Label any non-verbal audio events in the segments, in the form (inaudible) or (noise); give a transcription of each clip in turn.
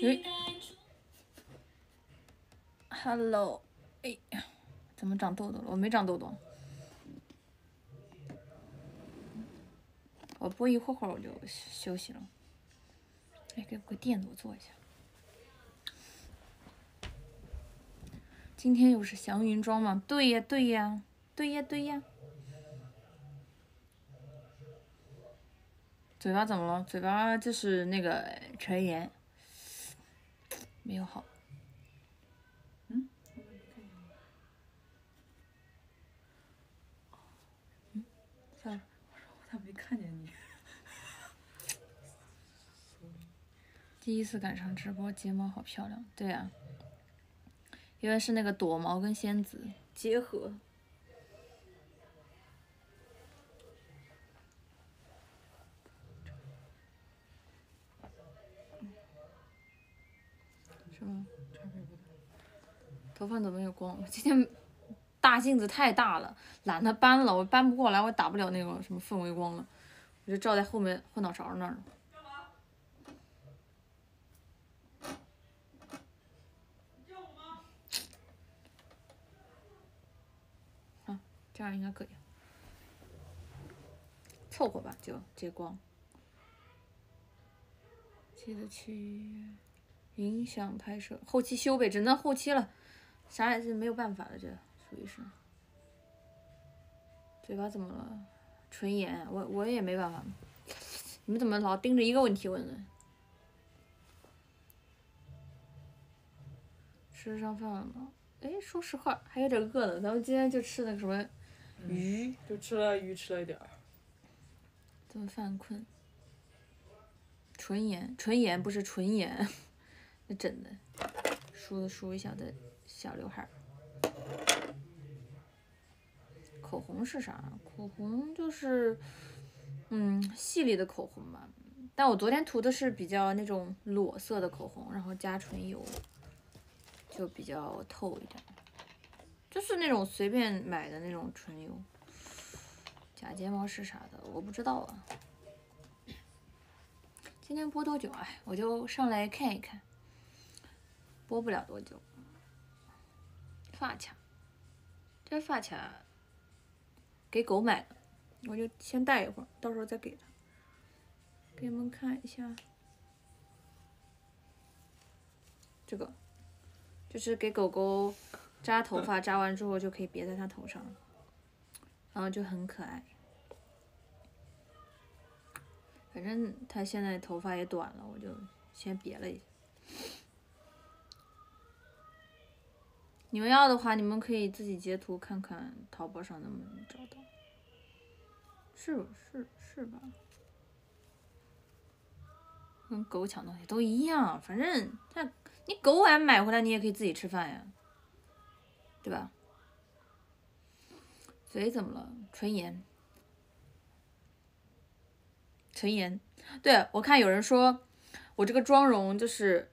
诶，Hello，怎么长痘痘了？我没长痘痘。我播一会会儿我就休息了。哎，给我个垫子我坐一下。今天又是祥云庄吗？对呀，对呀，对呀，对呀。嘴巴怎么了？嘴巴就是那个唇炎，没有好。嗯？嗯？算了，我咋没看见你？第一次赶上直播，睫毛好漂亮。对呀，因为是那个躲毛跟仙子结合。是吗？头发怎么有光，今天大镜子太大了，懒得搬了，我搬不过来，我打不了那个什么氛围光了，我就照在后面后脑勺那儿。啊，这样应该可以，凑合吧，就接光。记得去。影响拍摄，后期修呗，只能后期了，啥也是没有办法的，这属于是。嘴巴怎么了？唇炎，我我也没办法。你们怎么老盯着一个问题问呢？吃上饭了吗？哎，说实话，还有点饿了。咱们今天就吃那个什么鱼，就吃了鱼，吃了一点儿。这么犯困？唇炎，唇炎不是唇炎。那真的，梳子梳一下的小刘海儿。口红是啥？口红就是，嗯，细粒的口红吧。但我昨天涂的是比较那种裸色的口红，然后加唇油，就比较透一点。就是那种随便买的那种唇油。假睫毛是啥的？我不知道啊。今天播多久？哎，我就上来看一看。播不了多久，发卡，这发卡给狗买的，我就先戴一会儿，到时候再给它。给你们看一下，这个就是给狗狗扎头发，扎完之后就可以别在它头上，然后就很可爱。反正它现在头发也短了，我就先别了一下。你们要的话，你们可以自己截图看看淘宝上能不能找到，是是是吧？跟狗抢东西都一样，反正那你狗碗买回来，你也可以自己吃饭呀，对吧？嘴怎么了？唇炎，唇炎。对我看有人说我这个妆容就是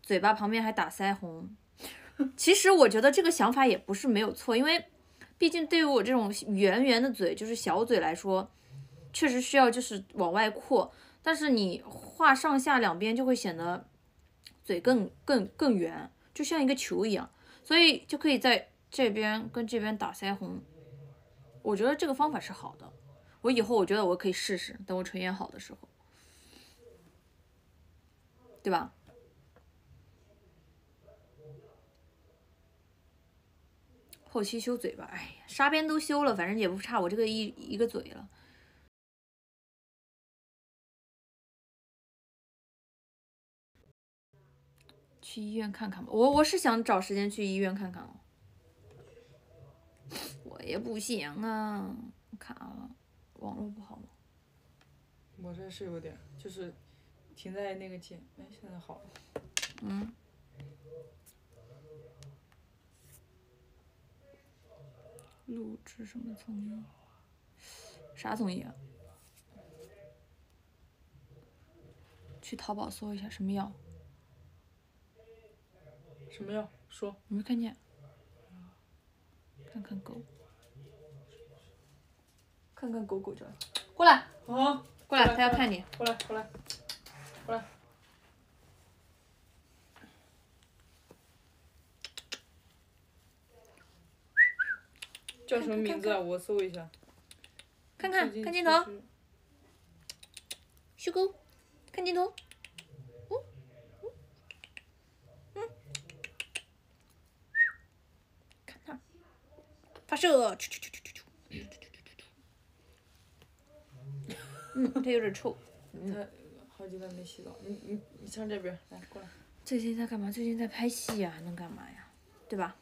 嘴巴旁边还打腮红。(laughs) 其实我觉得这个想法也不是没有错，因为毕竟对于我这种圆圆的嘴，就是小嘴来说，确实需要就是往外扩。但是你画上下两边就会显得嘴更更更圆，就像一个球一样，所以就可以在这边跟这边打腮红。我觉得这个方法是好的，我以后我觉得我可以试试，等我唇炎好的时候，对吧？后期修嘴巴，哎呀，沙边都修了，反正也不差我这个一一个嘴了。去医院看看吧，我我是想找时间去医院看看哦。我也不行啊，卡了，网络不好吗？我这是有点，就是停在那个键，哎，现在好了。嗯。录制什么综艺？啥综艺啊？去淘宝搜一下什么药？什么药？说。我没看见。看看狗。看看狗狗叫。过来。啊。过来，他要看你。过来，过来，过来。叫什么名字啊？我搜一下。看看看镜头，其实虚构，看镜头。嗯嗯看那儿，发射，啾啾啾啾啾啾嗯，它有点臭。(laughs) 他好几天没洗澡，你你你上这边来过来。最近在干嘛？最近在拍戏呀、能干嘛呀？对吧？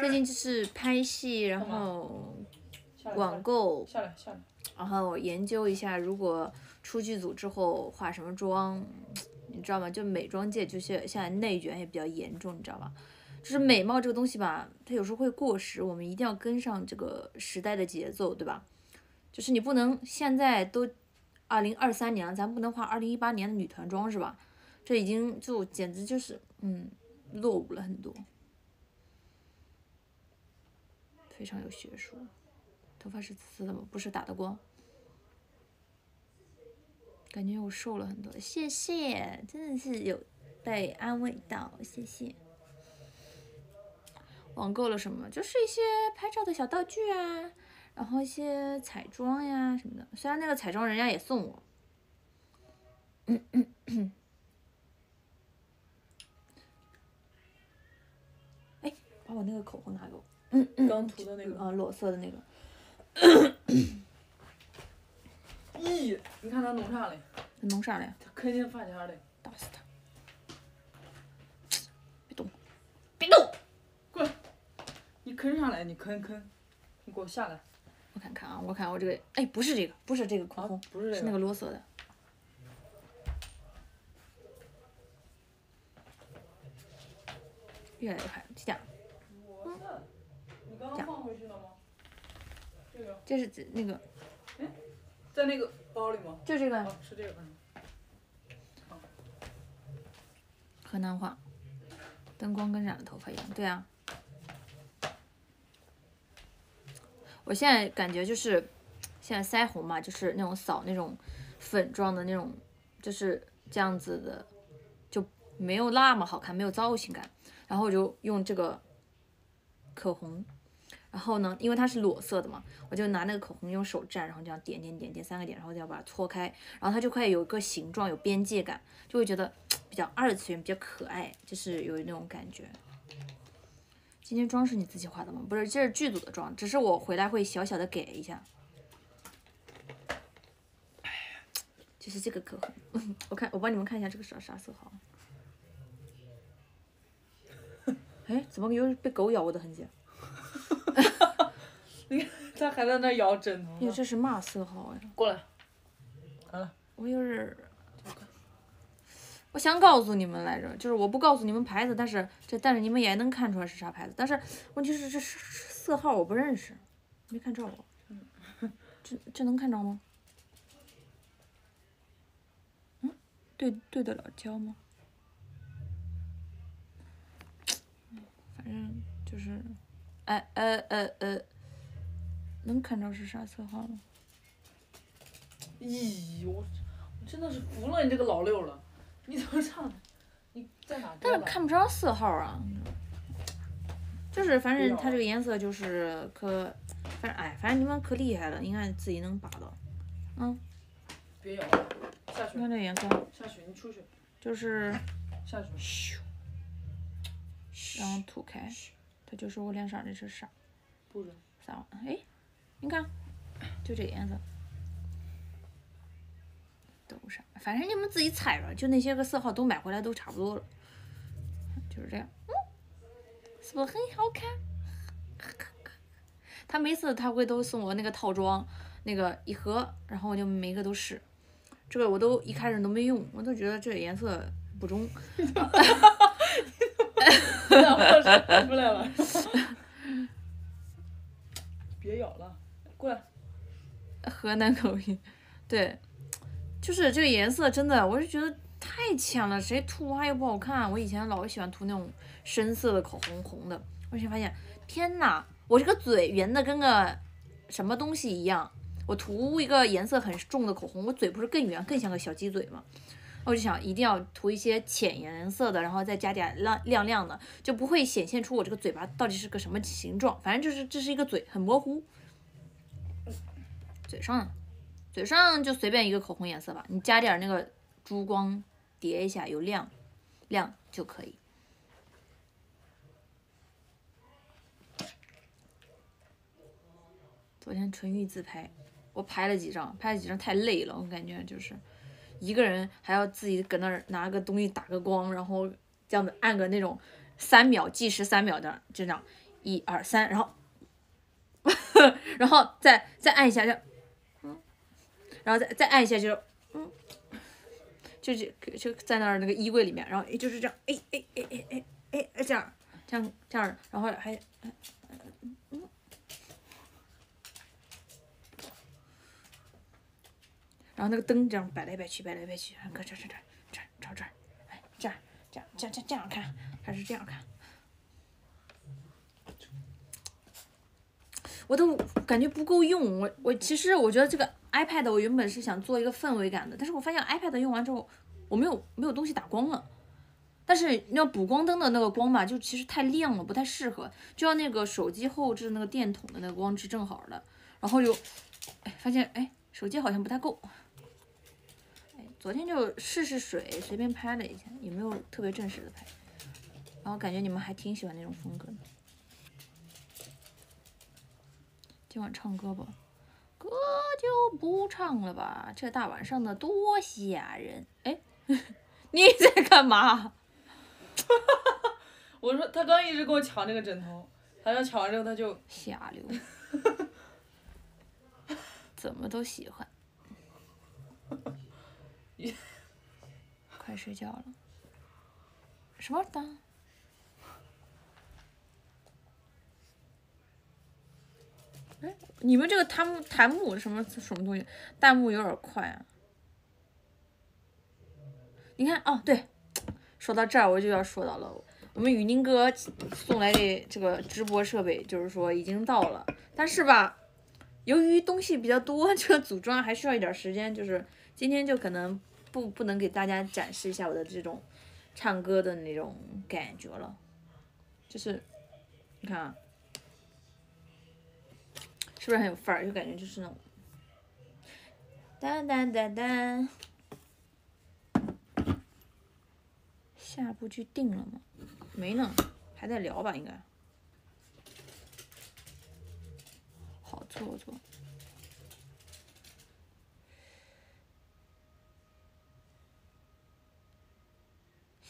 最近就是拍戏，然后网购。然后研究一下，如果出剧组之后化什么妆，你知道吗？就美妆界就是现在内卷也比较严重，你知道吧？就是美貌这个东西吧，它有时候会过时，我们一定要跟上这个时代的节奏，对吧？就是你不能现在都二零二三年了，咱不能化二零一八年的女团妆是吧？这已经就简直就是嗯落伍了很多，非常有学术。头发是紫色的吗？不是打的光。感觉我瘦了很多，谢谢，真的是有被安慰到，谢谢。网购了什么？就是一些拍照的小道具啊，然后一些彩妆呀什么的。虽然那个彩妆人家也送我，哎，把我那个口红拿给我。刚涂的那个。啊，裸色的那个。咦，你看他弄啥嘞？他弄啥嘞？他啃进发夹嘞。打死他！别动，别动！过来，你啃啥嘞？你啃啃，你给我下来。我看看啊，我看我这个，哎，不是这个，不是这个口啊红，，不是这是那个裸色的。越来越快，这样，刚刚放回去了吗？这个这是指那个，哎在那个包里吗？就这个啊，是这个。嗯河南话，灯光跟染了头发一样，对啊。我现在感觉就是，现在腮红嘛，就是那种扫那种粉状的那种，就是这样子的，就没有那么好看，没有造型感。然后我就用这个口红，然后呢，因为它是裸色的嘛，我就拿那个口红用手蘸，然后这样点点点点三个点，然后再把它搓开，然后它就会有一个形状，有边界感，就会觉得比较二次元，比较可爱，就是有那种感觉。今天妆是你自己画的吗？不是，这是剧组的妆，只是我回来会小小的改一下。就是这个口红，(laughs) 我看我帮你们看一下这个啥啥色号。(laughs) 哎，怎么有被狗咬过的痕迹？(laughs) 他还在那摇枕头哟，这是嘛色号呀？过来。好了，我就是，我想告诉你们来着，就是我不告诉你们牌子，但是这但是你们也能看出来是啥牌子。但是问题是这是色号我不认识，没看着我。这这能看着吗？嗯，对对得了焦吗？反正就是，哎呃呃呃，能看着是啥色号吗？咦，我我真的是服了你这个老六了，你怎么唱的？你在哪但是？看不着色号啊。就是反正它这个颜色就是可，反正哎，反正你们可厉害了，应该自己能把到。嗯别咬了，下去你看这颜色，下去，你出去就是下去。咻，然后吐开，它就是我脸上这是啥不准。啥玩意儿？哎，你看，就这个颜色。都啥？反正你们自己猜着，就那些个色号都买回来都差不多了，就是这样。嗯，是不是很好看？他每次他会都送我那个套装，那个一盒，然后我就每个都试。这个我都一开始都没用，我都觉得这个颜色不中。(laughs) 出来了。别咬了，过来。河南口音，对，就是这个颜色真的，我就觉得太浅了，谁涂它又不好看。我以前老喜欢涂那种深色的口红，红的，我现在发现，天呐，我这个嘴圆的跟个什么东西一样。我涂一个颜色很重的口红，我嘴不是更圆，更像个小鸡嘴吗？我就想一定要涂一些浅颜色的，然后再加点亮亮亮的，就不会显现出我这个嘴巴到底是个什么形状。反正就是这是一个嘴，很模糊。嘴上，嘴上就随便一个口红颜色吧，你加点那个珠光叠一下，有亮亮就可以。昨天纯欲自拍，我拍了几张，拍了几张太累了，我感觉就是一个人还要自己搁那儿拿个东西打个光，然后这样子按个那种三秒计时三秒的，就这样一二三，然后 (laughs) 然后再再按一下就，嗯，然后再再按一下就，嗯，就是就在那儿那个衣柜里面，然后就是这样，哎哎哎哎哎哎这样这样这样，然后还。然后那个灯这样摆来摆去，摆来摆去，搁这这这这朝这，哎，这样这样这样这样看，还是这样看？我都感觉不够用。我我其实我觉得这个 iPad 我原本是想做一个氛围感的，但是我发现 iPad 用完之后，我没有没有东西打光了。但是那补光灯的那个光吧，就其实太亮了，不太适合，就要那个手机后置那个电筒的那个光是正好的。然后就哎发现哎手机好像不太够。昨天就试试水，随便拍了一下，也没有特别正式的拍，然后感觉你们还挺喜欢那种风格的。今晚唱歌吧？歌就不唱了吧，这大晚上的多吓人！哎，(laughs) 你在干嘛？(laughs) 我说他刚一直跟我抢那个枕头，他要抢完之后他就下流，(laughs) 怎么都喜欢。(laughs) 快睡觉了。什么的？哎，你们这个弹幕弹幕什么什么东西？弹幕有点快啊。你看，哦，对，说到这儿我就要说到了，我们雨宁哥送来的这个直播设备，就是说已经到了，但是吧，由于东西比较多，这个组装还需要一点时间，就是今天就可能。不，不能给大家展示一下我的这种唱歌的那种感觉了，就是你看啊，是不是很有范儿？就感觉就是那种哒哒哒哒。下部剧定了吗？没呢，还在聊吧，应该。好做作。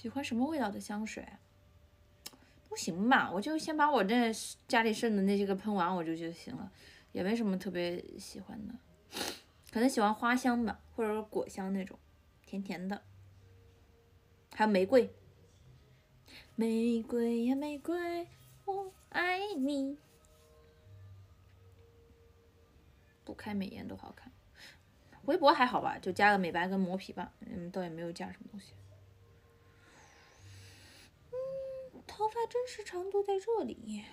喜欢什么味道的香水？都行吧，我就先把我这家里剩的那些个喷完，我就就行了，也没什么特别喜欢的，可能喜欢花香吧，或者说果香那种，甜甜的，还有玫瑰，玫瑰呀玫瑰，我爱你，不开美颜都好看，微博还好吧，就加个美白跟磨皮吧，嗯，倒也没有加什么东西。头发真实长度在这里，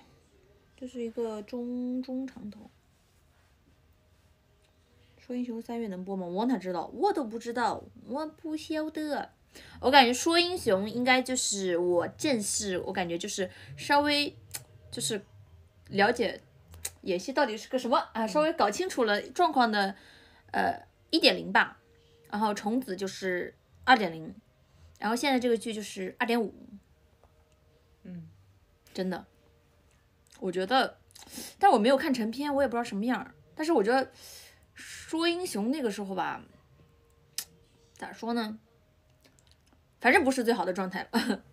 这是一个中中长头。说英雄三月能播吗？我哪知道，我都不知道，我不晓得。我感觉说英雄应该就是我正式，我感觉就是稍微就是了解演戏到底是个什么啊，稍微搞清楚了状况的，呃，一点零吧。然后虫子就是二点零，然后现在这个剧就是二点五。嗯，真的，我觉得，但我没有看成片，我也不知道什么样。但是我觉得说英雄那个时候吧，咋说呢？反正不是最好的状态了，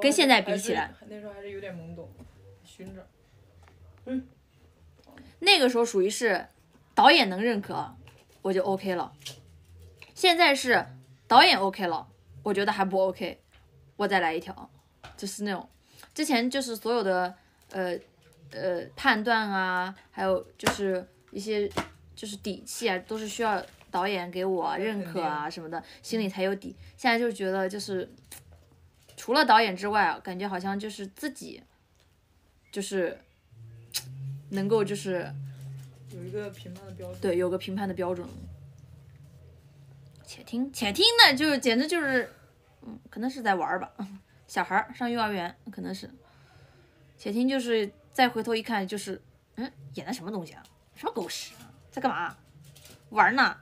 跟现在比起来，那时候还是有点懵懂，熏着。嗯，那个时候属于是导演能认可，我就 OK 了。现在是导演 OK 了，我觉得还不 OK，我再来一条。就是那种，之前就是所有的呃呃判断啊，还有就是一些就是底气啊，都是需要导演给我认可啊什么的，心里才有底。现在就觉得就是除了导演之外，啊感觉好像就是自己就是 (tsk) 能够就是有一个评判的标准。对，有个评判的标准。且听且听呢，就是简直就是，嗯，可能是在玩儿吧，小孩儿上幼儿园可能是，且听就是再回头一看就是，嗯，演的什么东西啊？什么狗屎啊？在干嘛？玩呢？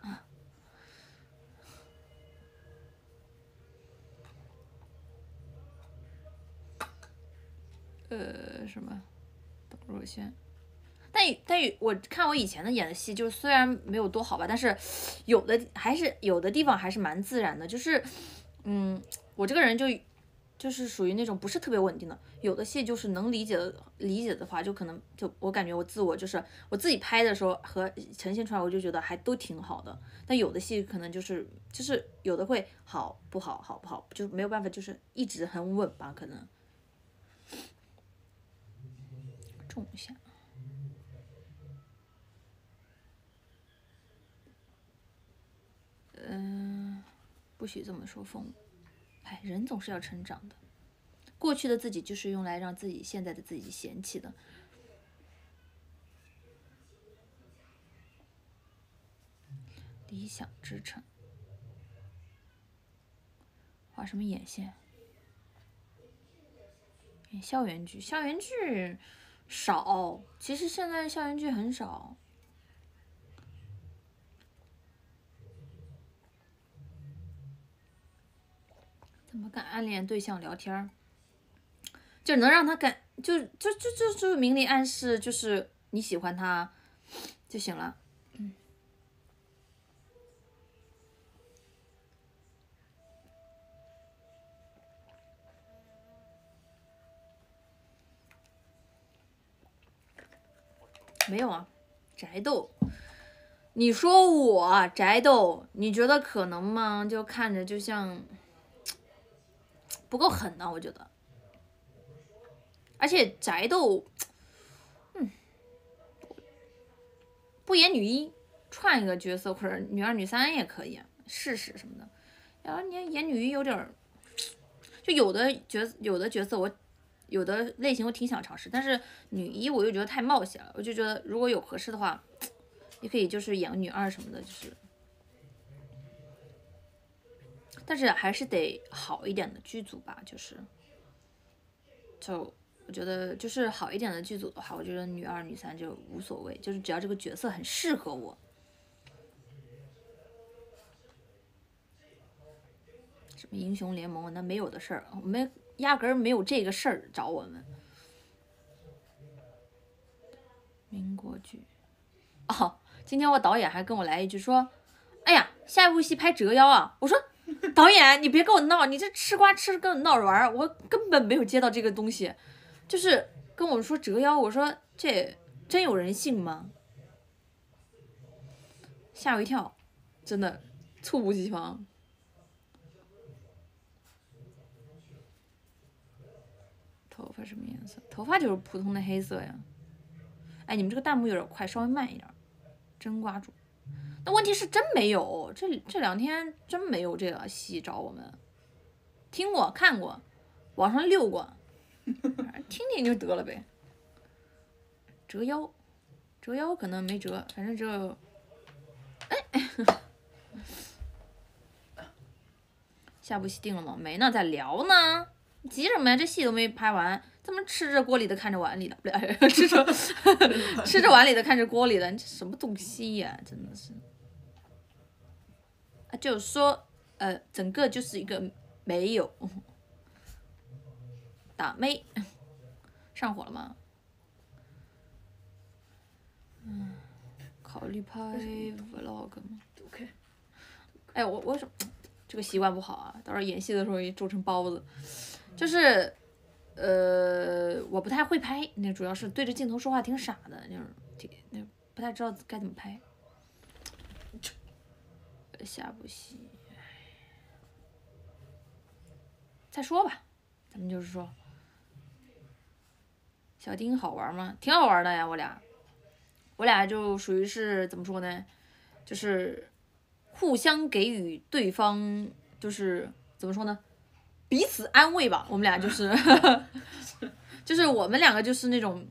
呃，什么？董若轩。但但我看我以前的演的戏，就虽然没有多好吧，但是有的还是有的地方还是蛮自然的。就是，嗯，我这个人就就是属于那种不是特别稳定的。有的戏就是能理解的理解的话，就可能就我感觉我自我就是我自己拍的时候和呈现出来，我就觉得还都挺好的。但有的戏可能就是就是有的会好不好好不好，就没有办法就是一直很稳吧，可能。种一下。嗯，不许这么说风。哎，人总是要成长的。过去的自己就是用来让自己现在的自己嫌弃的。理想之城，画什么眼线？校园剧，校园剧少，其实现在校园剧很少。怎么跟暗恋对象聊天儿？就能让他感，就就就就就明里暗示，就是你喜欢他就行了。没有啊，宅斗。你说我宅斗，你觉得可能吗？就看着就像不够狠呢，我觉得。而且宅斗，嗯，不演女一，串一个角色或者女二、女三也可以，试试什么的。然后你演女一有点，就有的角色有的角色我有的类型我挺想尝试，但是女一我又觉得太冒险了，我就觉得如果有合适的话，也可以就是演个女二什么的，就是。但是还是得好一点的剧组吧，就是，就我觉得就是好一点的剧组的话，我觉得女二、女三就无所谓，就是只要这个角色很适合我。什么英雄联盟那没有的事儿，我们压根儿没有这个事儿找我们。民国剧，哦，今天我导演还跟我来一句说：“哎呀，下一部戏拍折腰啊！”我说。导演，你别跟我闹，你这吃瓜吃跟我闹着玩儿，我根本没有接到这个东西，就是跟我说折腰，我说这真有人信吗？吓我一跳，真的猝不及防。头发什么颜色？头发就是普通的黑色呀。哎，你们这个弹幕有点快，稍微慢一点。真瓜主。那问题是真没有，这这两天真没有这个戏找我们，听过看过，网上溜过，(laughs) 听听就得了呗。折腰，折腰可能没折，反正就，哎，(laughs) 下部戏定了吗？没呢，在聊呢。急什么呀？这戏都没拍完，怎么吃着锅里的看着碗里的？不对，(laughs) 吃着吃着碗里的看着锅里的，你这什么东西呀？真的是。啊，就是说，呃，整个就是一个没有打妹上火了吗？嗯，考虑拍 vlog 吗？OK。哎，我我什这个习惯不好啊，到时候演戏的时候也做成包子。就是，呃，我不太会拍，那主要是对着镜头说话挺傻的，就是挺那不太知道该怎么拍。下部戏，再说吧，咱们就是说，小丁好玩吗？挺好玩的呀，我俩，我俩就属于是怎么说呢？就是互相给予对方，就是怎么说呢？彼此安慰吧。我们俩就是，(laughs) 就是我们两个就是那种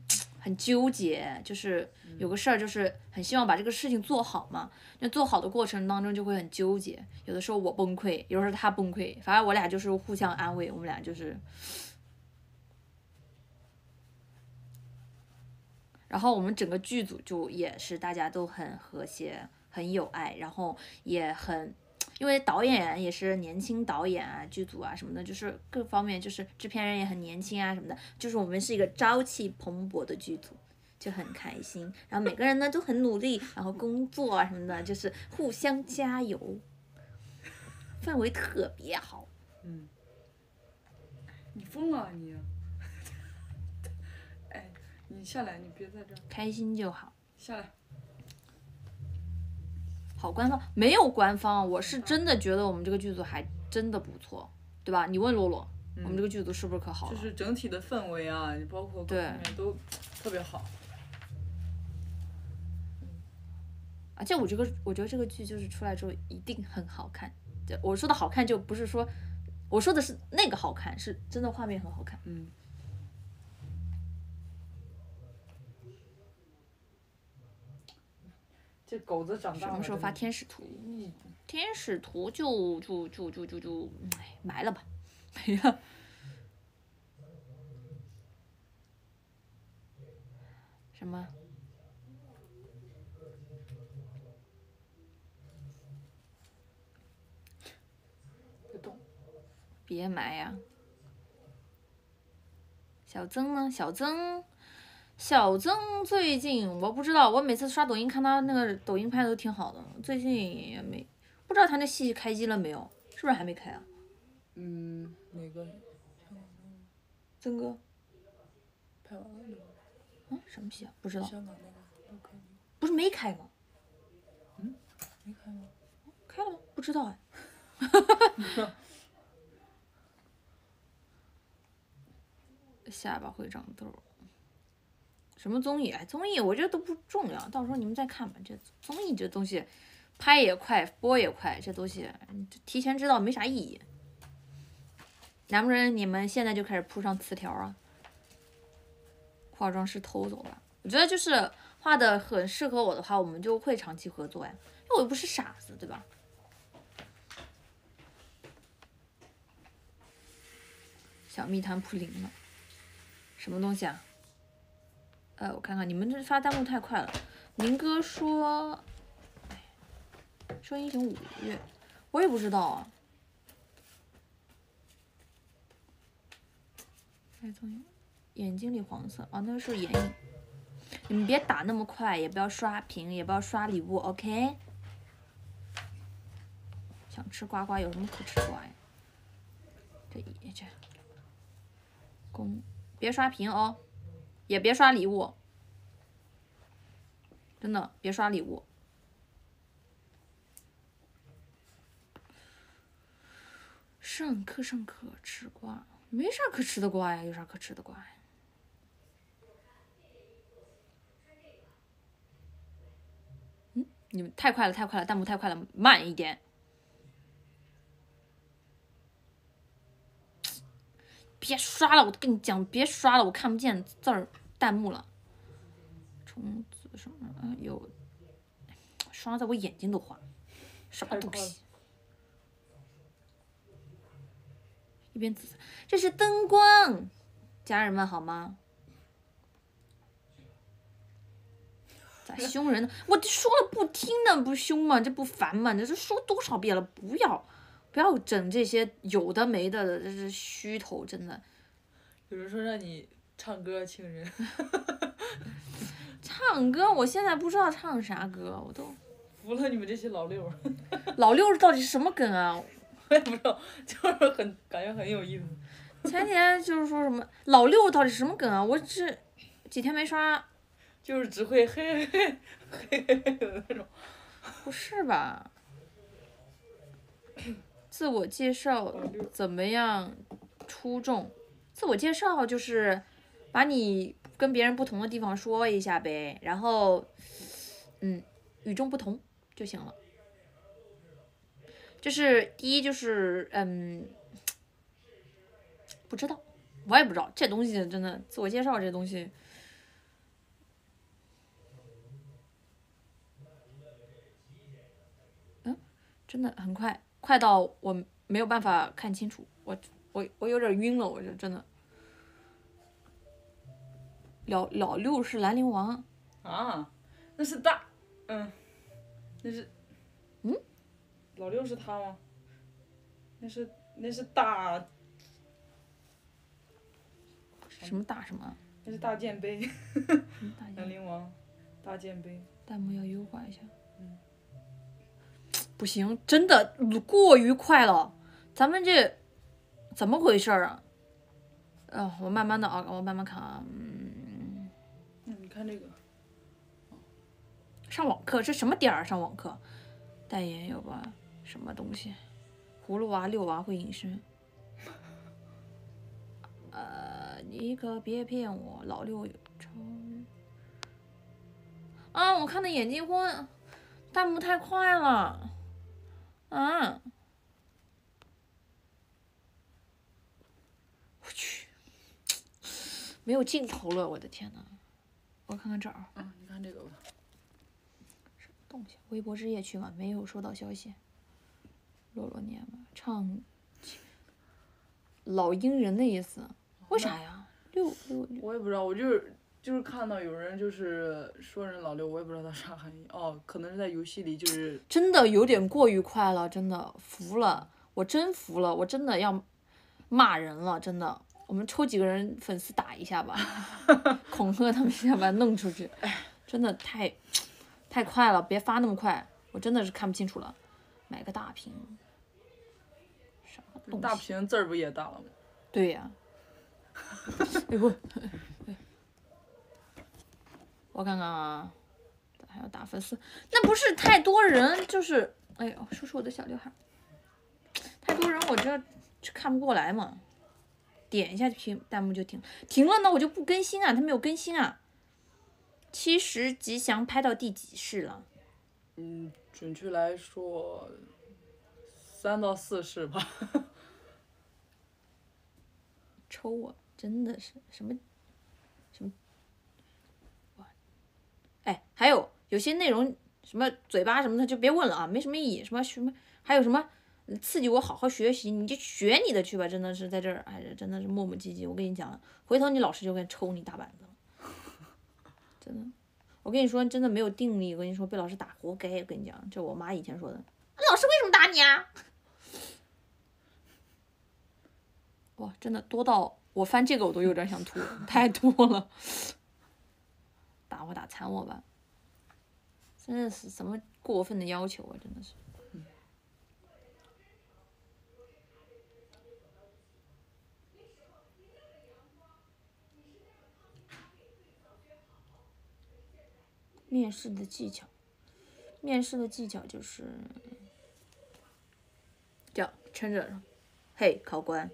很纠结，就是有个事儿，就是很希望把这个事情做好嘛。那做好的过程当中就会很纠结，有的时候我崩溃，有时候他崩溃，反正我俩就是互相安慰，我们俩就是。然后我们整个剧组就也是大家都很和谐，很有爱，然后也很，因为导演也是年轻导演啊，剧组啊什么的，就是各方面就是制片人也很年轻啊什么的，就是我们是一个朝气蓬勃的剧组，就很开心。然后每个人呢都很努力，然后工作啊什么的，就是互相加油，氛围特别好。嗯你疯了你！(laughs) 哎，你下来，你别在这儿，开心就好。下来。好官方没有官方，我是真的觉得我们这个剧组还真的不错，对吧？你问洛洛，我们这个剧组是不是可好了？就是整体的氛围啊，包括各方面都特别好。而且我这个，我觉得这个剧就是出来之后一定很好看。我说的好看，就不是说我说的是那个好看，是真的画面很好看。嗯。这狗子长大。什么时候发天使图？天使图就就就就就就，哎，埋了吧，没了。什么？别动。别埋呀、小曾呢？小曾，小曾最近我不知道，我每次刷抖音看他那个抖音拍的都挺好的，最近也没不知道他那戏开机了没有，是不是还没开啊？嗯，哪个曾哥，拍完了那个？嗯，什么戏啊？不知道，香港那个。不是没开吗？嗯没开吗？开了吗？不知道哎。(laughs) 下巴会长痘儿，什么综艺？哎，综艺我觉得都不重要，到时候你们再看吧。这综艺这东西，拍也快，播也快，这东西提前知道没啥意义。难不成你们现在就开始铺上词条啊？化妆师偷走了，我觉得就是画的很适合我的话，我们就会长期合作呀，因为我又不是傻子，对吧？小蜜糖铺零了，什么东西啊？呃，我看看，你们这发弹幕太快了。宁哥说，说英雄五月，我也不知道啊。哎，终于眼睛里黄色，哦，那个是眼影。你们别打那么快，也不要刷屏，也不要刷礼物，OK？想吃瓜瓜，有什么可吃瓜呀？这一这。公，别刷屏哦，也别刷礼物，真的别刷礼物。上课上课吃瓜，没啥可吃的瓜呀，有啥可吃的瓜呀？嗯，你们太快了，太快了，弹幕太快了，慢一点。别刷了，我跟你讲，别刷了，我看不见字儿弹幕了。虫子什么？啊，有刷的我眼睛都花，什么东西？一边紫色，这是灯光，家人们好吗？(laughs) 咋凶人呢？我说了不听呢，不凶吗？这不烦吗？这都说多少遍了？不要，不要整这些有的没的的，这是虚头，真的。有人说让你唱歌请人，(laughs) 唱歌，我现在不知道唱啥歌，我都服了你们这些老六儿，(laughs) 老六到底是什么梗啊？我也不知道，(laughs) 就是很感觉很有意思。前几天就是说什么老六到底是什么梗啊？我这几天没刷，就是只会嘿嘿嘿嘿嘿嘿的那种。不是吧？自我介绍怎么样出众。自我介绍就是把你跟别人不同的地方说一下呗然后嗯与众不同就行了。就是第一就是嗯不知道我也不知道这东西真的自我介绍这东西。嗯真的很快快到我没有办法看清楚，我我我有点晕了，我就真的。老老六是兰陵王，啊，那是大，嗯，那是，嗯，老六是他吗？那是那是大什么大什么？那是大剑碑，(laughs) 兰陵王大剑碑。弹幕要优化一下。不行，真的过于快了，咱们这怎么回事儿啊？呃，我慢慢的啊，我慢慢看啊。嗯，嗯，你看这个，上网课这什么点儿上网课？代言有吧？什么东西？葫芦娃、六娃会隐身。呃，你可别骗我，老六有超人。啊，我看的眼睛昏，弹幕太快了。啊！我去，没有尽头了，我的天呐！我看看这儿啊，啊，你看这个吧。什么东西。微博之夜去吗？没有收到消息。洛洛念吧，唱老鹰人的意思，为啥呀？六六六，我也不知道，我就是就是看到有人就是说人老六，我也不知道他啥含义。哦，可能是在游戏里就是真的有点过于快了，真的服了，我真服了，我真的要骂人了，真的。我们抽几个人粉丝打一下吧，(laughs) 恐吓他们一下，把他弄出去。真的太太快了，别发那么快，我真的是看不清楚了。买个大屏，啥东大？屏字儿不也大了吗？对呀、哎不，我看看啊，还要打粉丝，那不是太多人，就是哎呦，说说我的小刘海，太多人我这这看不过来嘛，点一下屏弹幕就停，停了呢我就不更新啊，他没有更新啊。七十吉祥拍到第几世了？嗯，准确来说，三到四世吧？(laughs) 抽我，真的是什么什么哇！哎，还有有些内容什么嘴巴什么的就别问了啊，没什么意义。什么什么还有什么刺激我好好学习，你就学你的去吧。真的是在这儿，哎，真的是磨磨唧唧。我跟你讲，回头你老师就该抽你大板子了，真的。我跟你说，真的没有定力。我跟你说，被老师打活该。我跟你讲，这我妈以前说的。老师为什么打你啊？(laughs) 哇，真的多到我翻这个我都有点想吐，太多了。打我打残我吧，真的是什么过分的要求啊！真的是。面试的技巧，面试的技巧就是这样撑着，嘿，考官。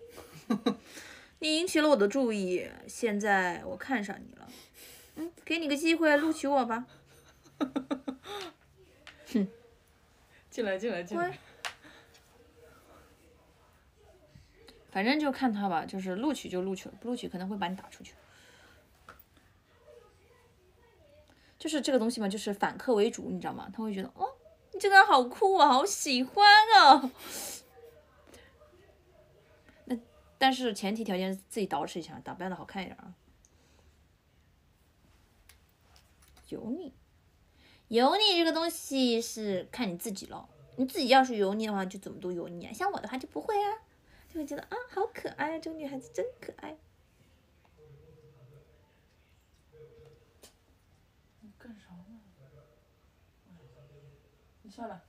(laughs) 你引起了我的注意，现在我看上你，嗯，给你个机会，录取我吧。(laughs) 哼进来，进来，进来。反正就看他吧，就是录取就录取了，不录取可能会把你打出去。就是这个东西嘛，就是反客为主，你知道吗？他会觉得，哦，你这个人好酷啊，好喜欢啊。(laughs) 那但是前提条件是自己捯饬一下，打扮的好看一点啊。油腻，油腻这个东西是看你自己咯。你自己要是油腻的话，就怎么都油腻啊。像我的话就不会啊，就会觉得啊，好可爱啊，这个女孩子真可爱。干啥呢？你下来。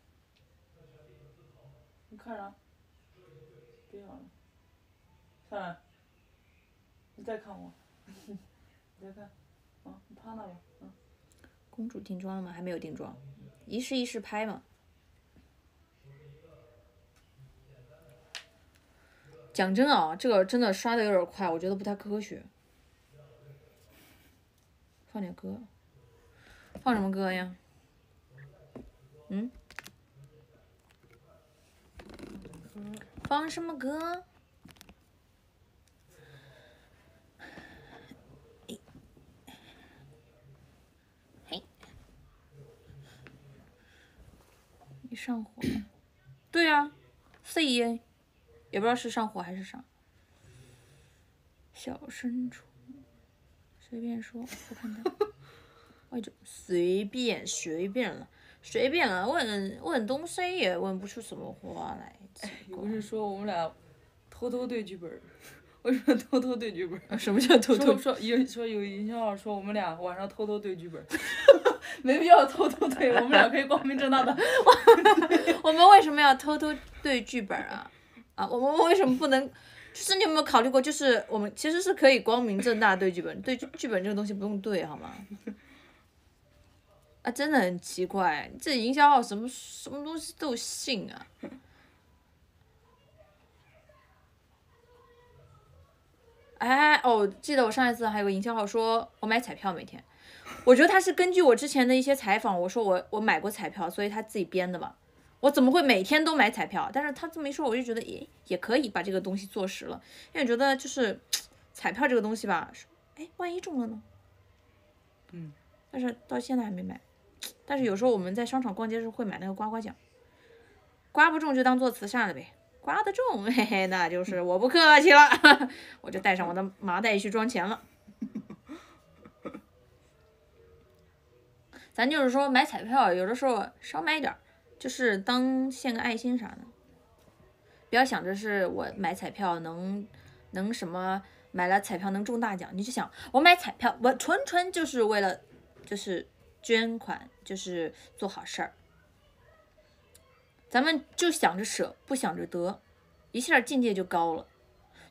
你看啥？别玩了。下来。你再看我。(laughs) 你再看。啊，你趴那吧。公主定妆了吗？还没有定妆，一试一试拍嘛。讲真啊，这个真的刷的有点快，我觉得不太科学。放点歌，放什么歌呀？嗯？放什么歌？一上火了。对啊，C 也不知道是上火还是啥。小牲畜，随便说，不看他。(laughs) 我就随便随便了，随便了，问问东西也问不出什么话来。有人说我们俩偷偷对剧本儿，(laughs) 为什么偷偷对剧本儿？什么叫偷偷？说说有说有营销号说我们俩晚上偷偷对剧本儿，(laughs) (laughs) 没必要偷偷对，我们俩可以光明正大的。(laughs) 我们为什么要偷偷对剧本啊？啊，我们为什么不能？就是你有没有考虑过，就是我们其实是可以光明正大对剧本，对剧本这个东西不用对，好吗？啊，真的很奇怪，这营销号什么什么东西都信啊！哎哦，记得我上一次还有个营销号说我买彩票每天，我觉得他是根据我之前的一些采访，我说我我买过彩票，所以他自己编的吧。我怎么会每天都买彩票？但是他这么一说，我就觉得也也可以把这个东西做实了，因为觉得就是彩票这个东西吧，哎，万一中了呢？嗯。但是到现在还没买。但是有时候我们在商场逛街时会买那个刮刮奖，刮不中就当做慈善了呗，刮得中，嘿嘿，那就是我不客气了，(laughs) 我就带上我的麻袋去装钱了。咱就是说买彩票，有的时候少买点儿。就是当献个爱心啥的，不要想着是我买彩票能能什么，买了彩票能中大奖，你就想我买彩票，我纯纯就是为了就是捐款，就是做好事儿。咱们就想着舍，不想着得，一下境界就高了。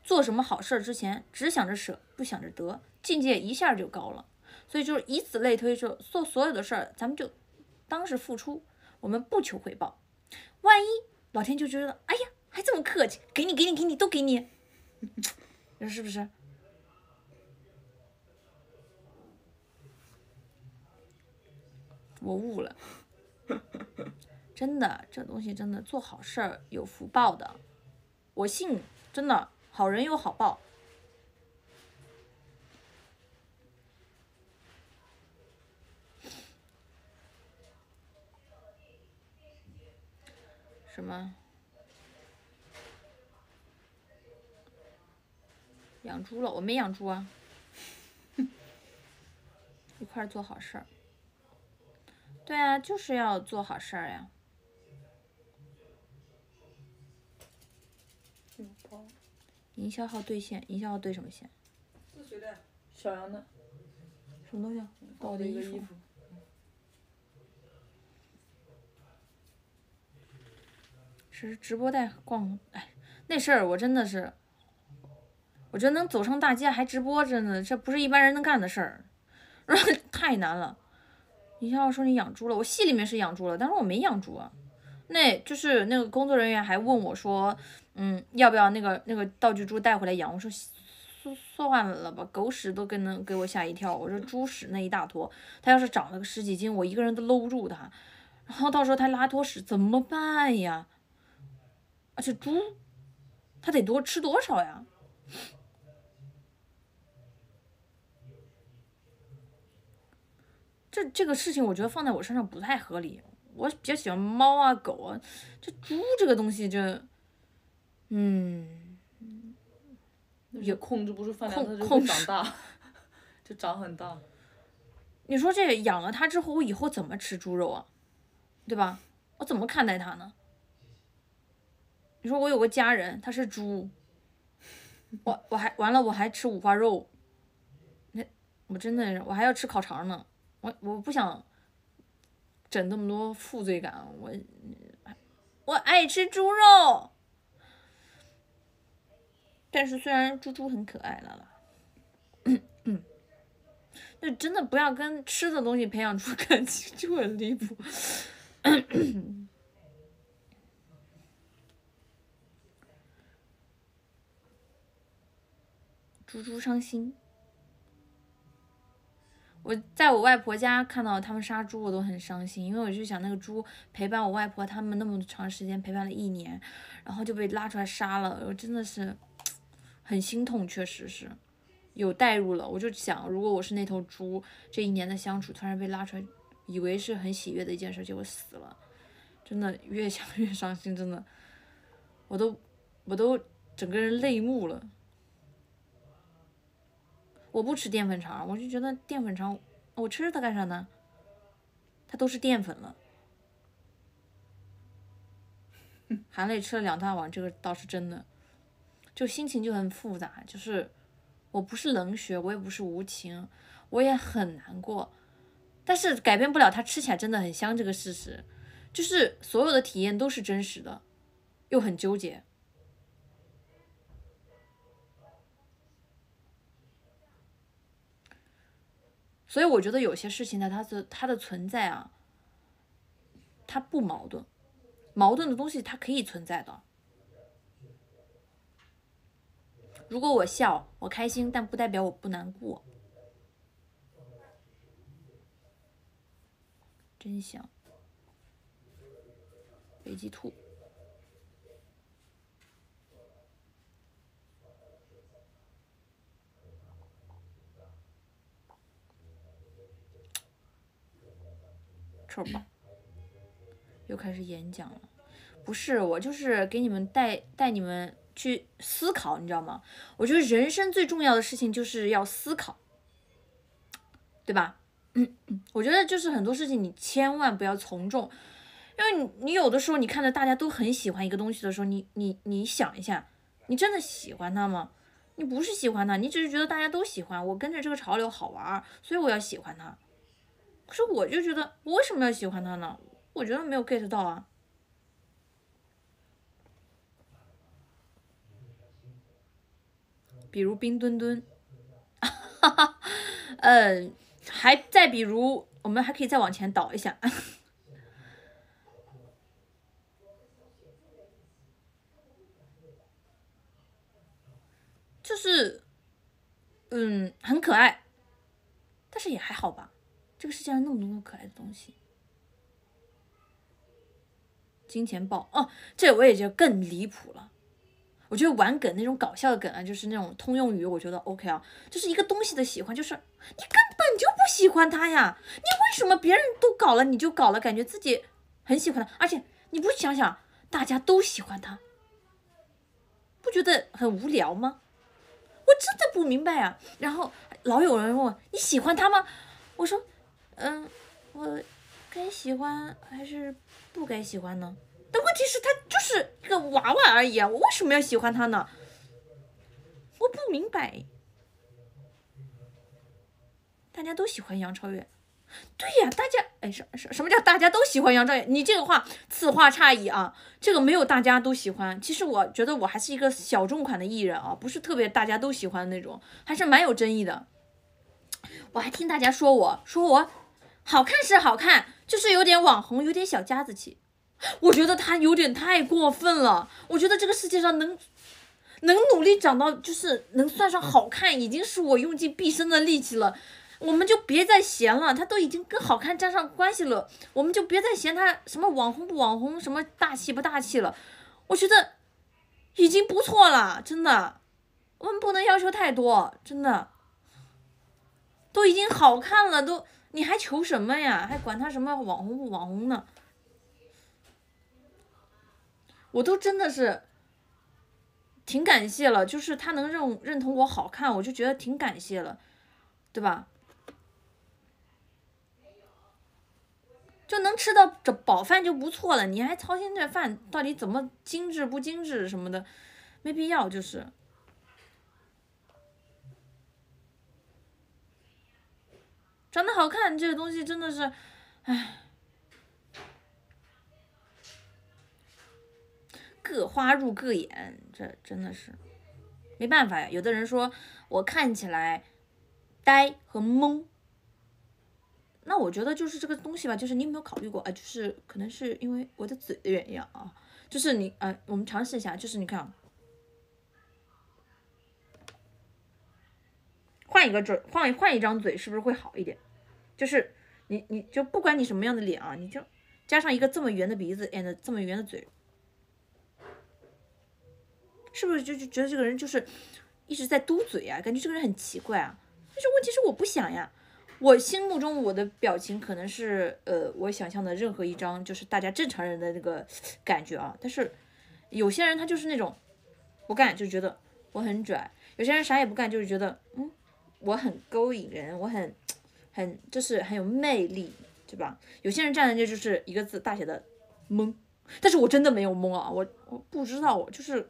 做什么好事儿之前，只想着舍，不想着得，境界一下就高了。所以就是以此类推，就做所有的事儿，咱们就当是付出。我们不求回报，万一老天就觉得，哎呀，还这么客气，给你，给你，给你，都给你，(laughs) 你说是不是？我悟了，真的，这东西真的做好事儿有福报的，我信，真的，好人有好报。什么？养猪了？我没养猪啊！(laughs) 一块儿做好事儿。对啊，就是要做好事儿呀。营销号兑现，营销号兑什么现？是谁的？小杨的。什么东西啊？我的衣服。是直播带逛，哎，那事儿我真的是，我觉得能走上大街还直播，真的这不是一般人能干的事儿，(laughs) 太难了。你要说你养猪了，我戏里面是养猪了，但是我没养猪啊。那就是那个工作人员还问我说，嗯，要不要那个那个道具猪带回来养？我说算算了吧，狗屎都跟能给我吓一跳。我说猪屎那一大坨，它要是长了个十几斤，我一个人都搂不住它。然后到时候它拉坨屎怎么办呀？而且猪，它得多吃多少呀？这这个事情，我觉得放在我身上不太合理。我比较喜欢猫啊狗啊，这猪这个东西就，嗯，也控制不住饭量，它就会长大，就长很大。你说这养了它之后，我以后怎么吃猪肉啊？对吧？我怎么看待它呢？你说我有个家人，他是猪，我我还完了，我还吃五花肉，那我真的我还要吃烤肠呢，我我不想整那么多负罪感，我我爱吃猪肉，但是虽然猪猪很可爱了啦，那真的不要跟吃的东西培养出 (laughs) 感情，就很离谱。猪猪伤心，我在我外婆家看到他们杀猪，我都很伤心，因为我就想那个猪陪伴我外婆他们那么长时间，陪伴了一年，然后就被拉出来杀了，我真的是很心痛，确实是有代入了。我就想，如果我是那头猪，这一年的相处突然被拉出来，以为是很喜悦的一件事，结果死了，真的越想 (laughs) 越伤心，真的，我都我都整个人泪目了。我不吃淀粉肠，我就觉得淀粉肠，我吃它干啥呢？它都是淀粉了。含泪吃了两大碗，这个倒是真的，就心情就很复杂。就是我不是冷血，我也不是无情，我也很难过，但是改变不了它吃起来真的很香这个事实。就是所有的体验都是真实的，又很纠结。所以我觉得有些事情呢，它的它的存在啊，它不矛盾，矛盾的东西它可以存在的。如果我笑，我开心，但不代表我不难过。真香，北极兔。又开始演讲了，不是我就是给你们带带你们去思考，你知道吗？我觉得人生最重要的事情就是要思考，对吧？我觉得就是很多事情你千万不要从众，因为你你有的时候你看着大家都很喜欢一个东西的时候，你你你想一下，你真的喜欢它吗？你不是喜欢它，你只是觉得大家都喜欢，我跟着这个潮流好玩，所以我要喜欢它。可是我就觉得，我为什么要喜欢他呢？我觉得没有 get 到啊。比如冰墩墩，哈哈，嗯，还再比如，我们还可以再往前倒一下，就是，嗯，很可爱，但是也还好吧。这个世界上那么多可爱的东西，金钱豹哦，这我也觉得更离谱了。我觉得玩梗那种搞笑的梗啊，就是那种通用语，我觉得 OK 啊。就是一个东西的喜欢，就是你根本就不喜欢它呀，你为什么别人都搞了你就搞了，感觉自己很喜欢它，而且你不想想大家都喜欢它，不觉得很无聊吗？我真的不明白啊。然后老有人问我你喜欢他吗？我说。嗯，我该喜欢还是不该喜欢呢？但问题是，他就是一个娃娃而已啊！我为什么要喜欢他呢？我不明白。大家都喜欢杨超越，对呀，大家哎，什什什么叫大家都喜欢杨超越？你这个话此话差矣啊！这个没有大家都喜欢，其实我觉得我还是一个小众款的艺人啊，不是特别大家都喜欢的那种，还是蛮有争议的。我还听大家说我说我。好看是好看，就是有点网红，有点小家子气。我觉得他有点太过分了。我觉得这个世界上能能努力长到就是能算上好看，已经是我用尽毕生的力气了。我们就别再嫌了，他都已经跟好看沾上关系了，我们就别再嫌他什么网红不网红，什么大气不大气了。我觉得已经不错了，真的。我们不能要求太多，真的。都已经好看了，都。你还求什么呀？还管他什么网红不网红呢？我都真的是挺感谢了，就是他能认认同我好看，我就觉得挺感谢了，对吧？就能吃到这饱饭就不错了，你还操心这饭到底怎么精致不精致什么的，没必要，就是。长得好看这个东西真的是，唉，各花入各眼，这真的是没办法呀。有的人说我看起来呆和懵，那我觉得就是这个东西吧，就是你有没有考虑过啊？就是可能是因为我的嘴的原因啊，就是你呃，我们尝试一下，就是你看，换一个嘴，换换一张嘴，是不是会好一点？就是你，你就不管你什么样的脸啊，你就加上一个这么圆的鼻子，and 这么圆的嘴，是不是就就觉得这个人就是一直在嘟嘴啊？感觉这个人很奇怪啊。但是问题是我不想呀，我心目中我的表情可能是呃我想象的任何一张就是大家正常人的那个感觉啊，但是有些人他就是那种不干就觉得我很拽，有些人啥也不干就是觉得嗯我很勾引人，我很很就是很有魅力，对吧？有些人站在这就是一个字大写的懵，但是我真的没有懵啊，我我不知道，我就是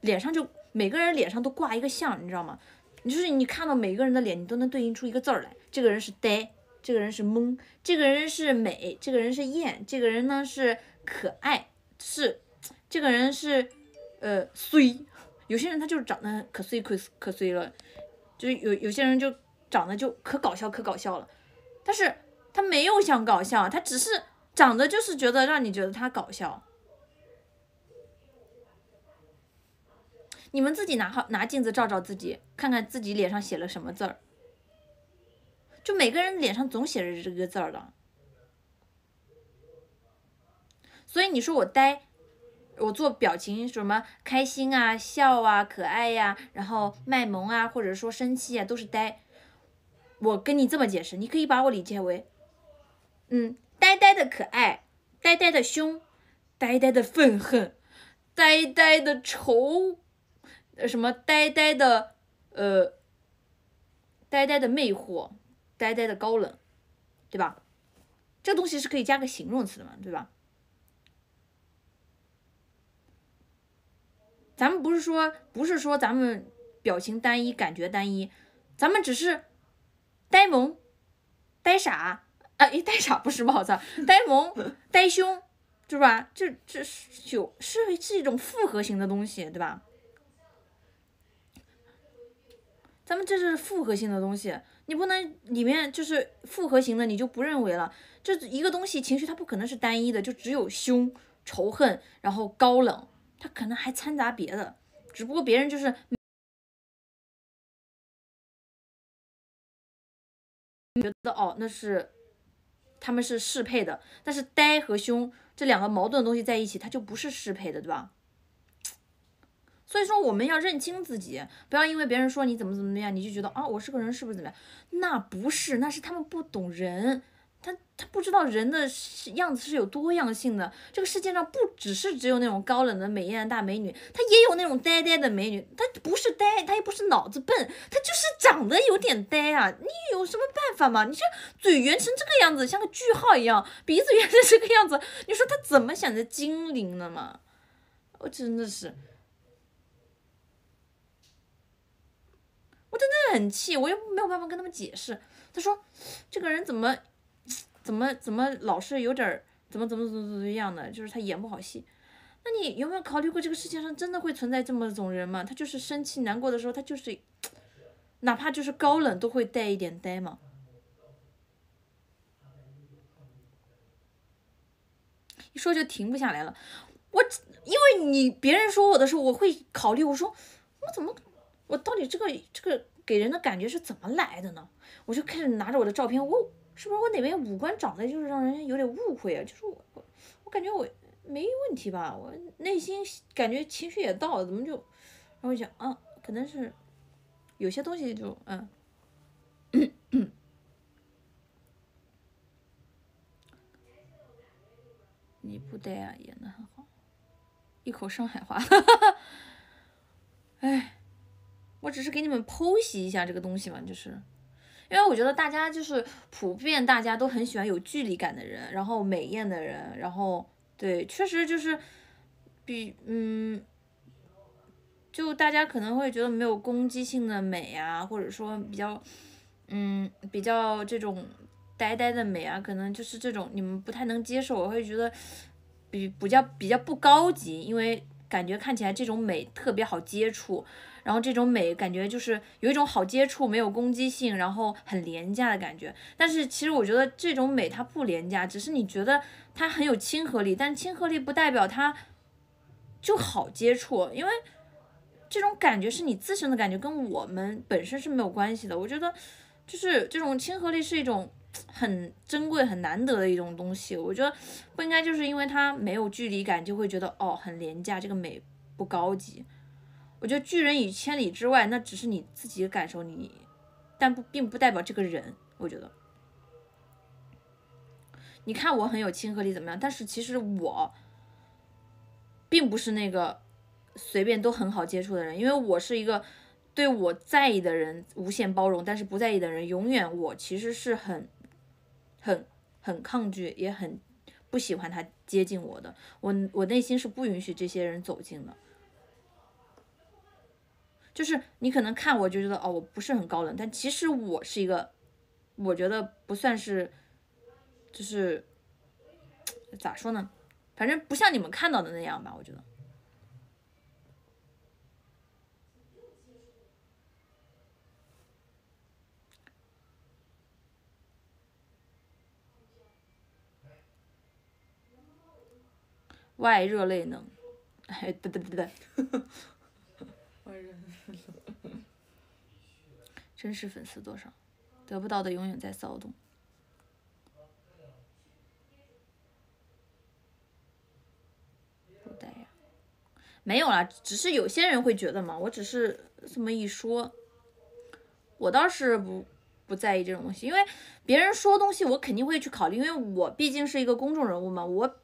脸上就每个人脸上都挂一个像，你知道吗？你就是你看到每个人的脸，你都能对应出一个字儿来。这个人是呆，这个人是懵，这个人是美，这个人是艳，这个人呢是可爱，是这个人是呃衰。有些人他就是长得可衰可可衰了，就是有有些人就长得就可搞笑可搞笑了，但是他没有想搞笑，他只是长得就是觉得让你觉得他搞笑。你们自己拿好拿镜子照照自己，看看自己脸上写了什么字儿。就每个人脸上总写着这个字儿的，所以你说我呆，我做表情什么开心啊、笑啊、可爱呀，然后卖萌啊，或者说生气啊，都是呆。我跟你这么解释，你可以把我理解为，嗯，呆呆的可爱，呆呆的凶，呆呆的愤恨，呆呆的愁。什么呆呆的，呃，呆呆的魅惑，呆呆的高冷，对吧？这东西是可以加个形容词的嘛，对吧？咱们不是说，不是说咱们表情单一，感觉单一，咱们只是呆萌、呆傻啊，一呆傻不是帽子，呆萌、呆凶，是吧？这这是就是是一种复合型的东西，对吧？咱们这是复合性的东西，你不能里面就是复合型的，你就不认为了。这一个东西情绪它不可能是单一的，就只有凶、仇恨，然后高冷，他可能还掺杂别的。只不过别人就是觉得哦，那是他们是适配的，但是呆和凶这两个矛盾的东西在一起，它就不是适配的，对吧？所以说我们要认清自己，不要因为别人说你怎么怎么样，你就觉得啊，我是个人是不是怎么样？那不是，那是他们不懂人，他他不知道人的样子是有多样性的。这个世界上不只是只有那种高冷的美艳的大美女，她也有那种呆呆的美女。她不是呆，她也不是脑子笨，她就是长得有点呆啊。你有什么办法吗？你这嘴圆成这个样子，像个句号一样，鼻子圆成这个样子，你说她怎么想着精灵了嘛？我真的是。我真的很气，我又没有办法跟他们解释。他说：“这个人怎么，怎么怎么老是有点儿怎么怎么怎么怎么样的，就是他演不好戏。那你有没有考虑过，这个世界上真的会存在这么种人吗？他就是生气难过的时候，他就是，哪怕就是高冷都会带一点呆嘛。一说就停不下来了。我因为你别人说我的时候，我会考虑，我说我怎么。”我到底这个这个给人的感觉是怎么来的呢？我就开始拿着我的照片，我是不是我哪边五官长得就是让人有点误会啊？就是我我我感觉我没问题吧？我内心感觉情绪也到了，怎么就？然后我想啊，可能是有些东西就嗯，你不呆啊，演的很好，一口上海话，(laughs) 哎。我只是给你们剖析一下这个东西嘛，就是，因为我觉得大家就是普遍大家都很喜欢有距离感的人，然后美艳的人，然后对，确实就是比嗯，就大家可能会觉得没有攻击性的美啊，或者说比较嗯比较这种呆呆的美啊，可能就是这种你们不太能接受，我会觉得比比较比较不高级，因为感觉看起来这种美特别好接触。然后这种美感觉就是有一种好接触，没有攻击性，然后很廉价的感觉。但是其实我觉得这种美它不廉价，只是你觉得它很有亲和力，但亲和力不代表它就好接触，因为这种感觉是你自身的感觉，跟我们本身是没有关系的。我觉得就是这种亲和力是一种很珍贵、很难得的一种东西。我觉得不应该就是因为它没有距离感，就会觉得哦很廉价，这个美不高级。我觉得拒人于千里之外，那只是你自己的感受，你，但不并不代表这个人。我觉得，你看我很有亲和力怎么样？但是其实我并不是那个随便都很好接触的人，因为我是一个对我在意的人无限包容，但是不在意的人永远我其实是很很很抗拒，也很不喜欢他接近我的，我我内心是不允许这些人走近的。就是你可能看我就觉得哦，我不是很高冷，但其实我是一个，我觉得不算是，就是 (tsk) 咋说呢，反正不像你们看到的那样吧，我觉得。外热内冷，哎，对对对对。(laughs) 真实粉丝多少？得不到的永远在骚动。不带呀，没有啦，只是有些人会觉得嘛，我只是这么一说，我倒是不不在意这种东西，因为别人说东西我肯定会去考虑，因为我毕竟是一个公众人物嘛，我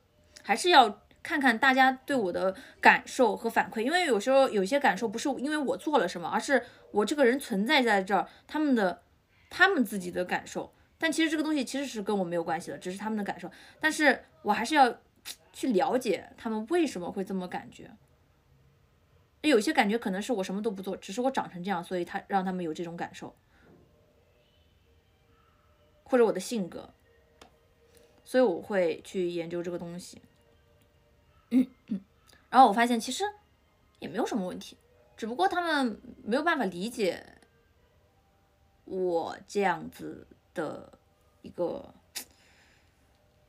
还是要。看看大家对我的感受和反馈，因为有时候有些感受不是因为我做了什么，而是我这个人存在在这儿，他们的他们自己的感受。但其实这个东西其实是跟我没有关系的，只是他们的感受。但是我还是要 (tsk) 去了解他们为什么会这么感觉。有些感觉可能是我什么都不做，只是我长成这样，所以他让他们有这种感受，或者我的性格，所以我会去研究这个东西。嗯嗯，然后我发现其实也没有什么问题，只不过他们没有办法理解我这样子的一个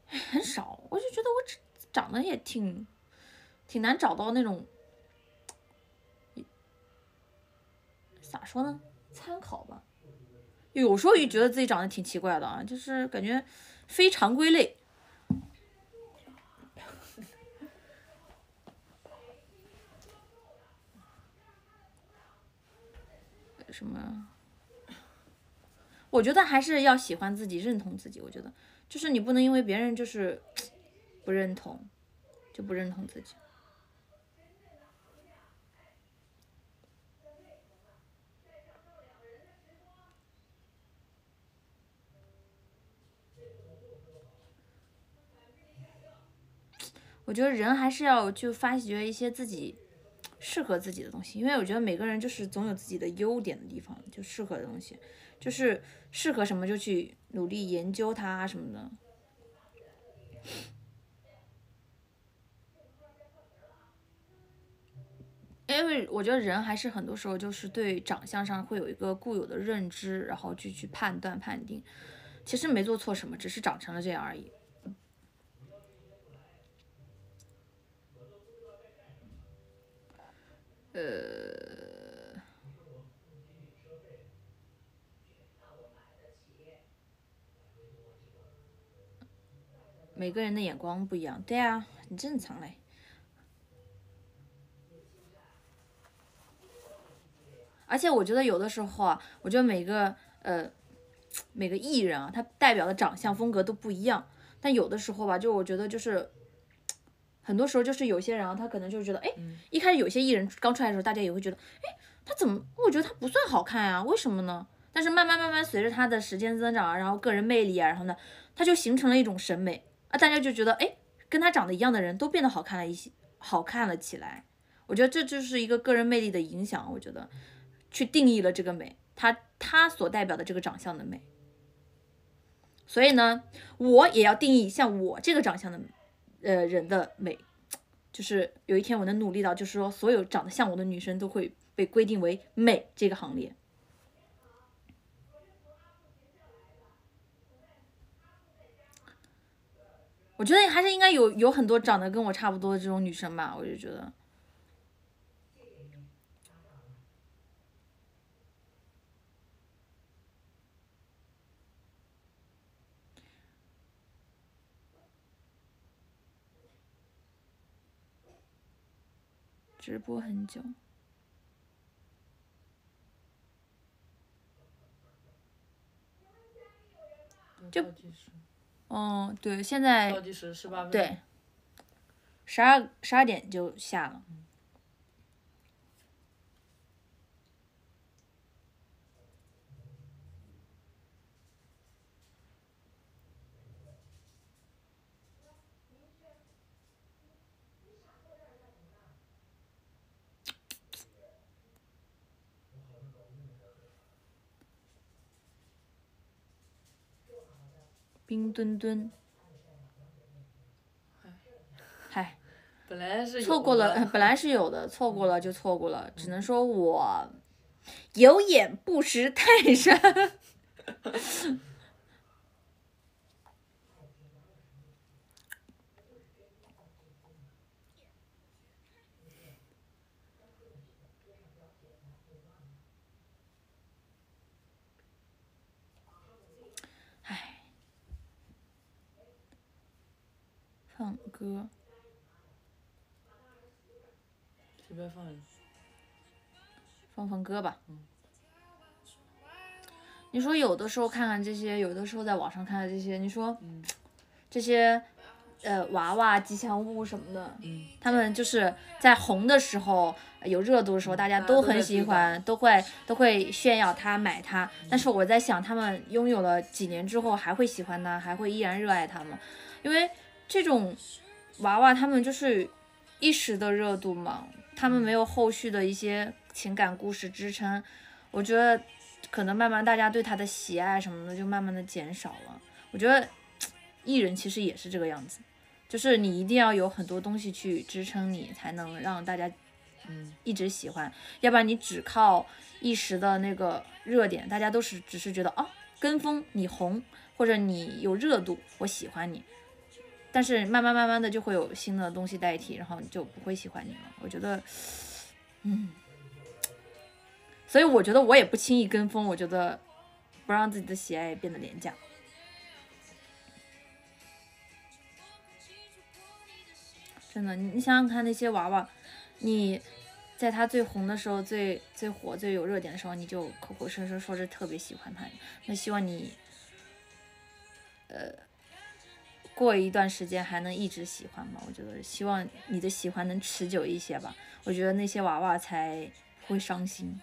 很少，我就觉得我长长得也挺挺难找到那种咋说呢？参考吧，有时候也觉得自己长得挺奇怪的啊，就是感觉非常规类。什么？我觉得还是要喜欢自己，认同自己。我觉得，就是你不能因为别人就是 (tsk) 不认同，就不认同自己。我觉得人还是要就发掘一些自己。适合自己的东西，因为我觉得每个人就是总有自己的优点的地方，就适合的东西，就是适合什么就去努力研究它什么的。因为我觉得人还是很多时候就是对长相上会有一个固有的认知，然后就去判断判定，其实没做错什么，只是长成了这样而已。呃，每个人的眼光不一样，对啊，很正常嘞。而且我觉得有的时候啊，我觉得每个呃每个艺人啊，他代表的长相风格都不一样。但有的时候吧，就我觉得就是。很多时候就是有些人啊，他可能就觉得，哎，一开始有些艺人刚出来的时候，大家也会觉得，哎，他怎么？我觉得他不算好看啊，为什么呢？但是慢慢慢慢随着他的时间增长啊，然后个人魅力啊，然后呢，他就形成了一种审美啊，大家就觉得，哎，跟他长得一样的人都变得好看了一些，好看了起来。我觉得这就是一个个人魅力的影响，我觉得去定义了这个美，他他所代表的这个长相的美。所以呢，我也要定义像我这个长相的。呃，人的美，就是有一天我能努力到，就是说所有长得像我的女生都会被规定为美这个行列。我觉得还是应该有有很多长得跟我差不多的这种女生吧，我就觉得。直播很久，就嗯，对，现在倒计时十八分。对，十二十二点就下了。冰墩墩，唉，本来是错过了，本来是有的，错过了就错过了，只能说我有眼不识泰山。唉，放歌。随便放一句。放放歌吧。你说有的时候看看这些，有的时候在网上看看这些，你说这些呃娃娃吉祥物什么的，嗯，他们就是在红的时候有热度的时候，大家都很喜欢，都会都会炫耀它买它。但是我在想，他们拥有了几年之后还会喜欢它，还会依然热爱它吗？因为这种娃娃他们就是一时的热度嘛，他们没有后续的一些情感故事支撑，我觉得可能慢慢大家对他的喜爱什么的就慢慢的减少了。我觉得艺人其实也是这个样子，就是你一定要有很多东西去支撑你，才能让大家嗯一直喜欢，要不然你只靠一时的那个热点，大家都是只是觉得哦跟风你红或者你有热度，我喜欢你，但是慢慢慢慢的就会有新的东西代替，然后你就不会喜欢你了。我觉得，嗯，所以我觉得我也不轻易跟风，我觉得不让自己的喜爱变得廉价。真的，你想想看那些娃娃，你在他最红的时候、最最火、最有热点的时候，你就口口声声说着特别喜欢他，那希望你，呃，过一段时间还能一直喜欢吧。我觉得希望你的喜欢能持久一些吧。我觉得那些娃娃才会伤心。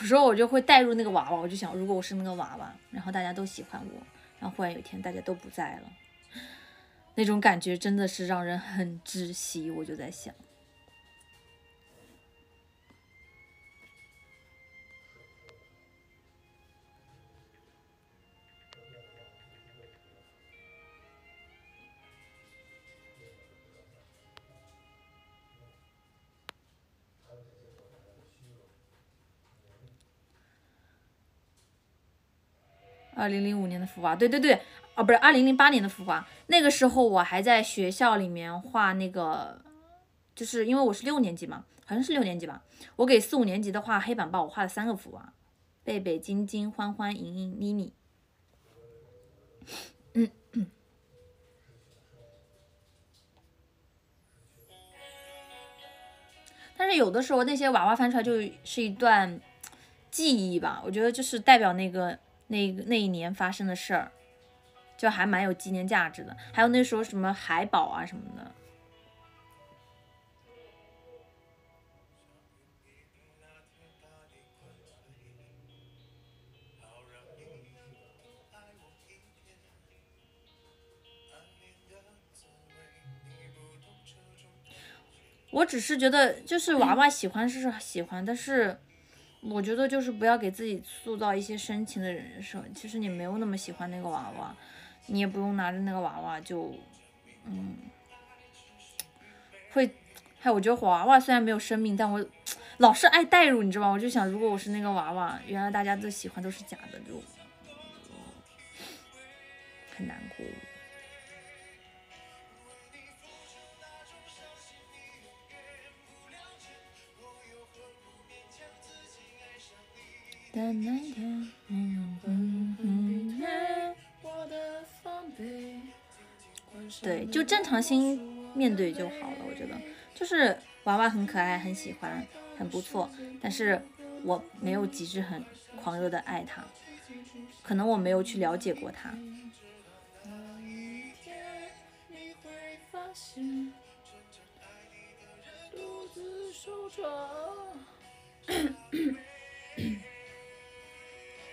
有时候我就会带入那个娃娃，我就想，如果我是那个娃娃，然后大家都喜欢我，然后忽然有一天大家都不在了，那种感觉真的是让人很窒息。我就在想，二零零五年的福娃，对对对，哦，不是二零零八年的福娃，那个时候我还在学校里面画那个，就是因为我是六年级嘛，好像是六年级吧，我给四五年级的画黑板报，我画了三个福娃，贝贝、晶晶、欢欢、莹莹、妮妮。嗯。但是有的时候那些娃娃翻出来就是一段记忆吧，我觉得就是代表那个那那一年发生的事儿，就还蛮有纪念价值的。还有那时候什么海宝啊什么的，我只是觉得就是娃娃喜欢是喜欢，但是我觉得就是不要给自己塑造一些深情的人设。其实你没有那么喜欢那个娃娃，你也不用拿着那个娃娃就，嗯，会，还有我觉得娃娃虽然没有生命，但我老是爱代入，你知道吗？我就想，如果我是那个娃娃，原来大家的喜欢都是假的，就很难过。的那天，嗯嗯嗯，我的防备。对，就正常心面对就好了。我觉得就是娃娃很可爱，很喜欢，很不错，但是我没有极致很狂热的爱他，可能我没有去了解过他。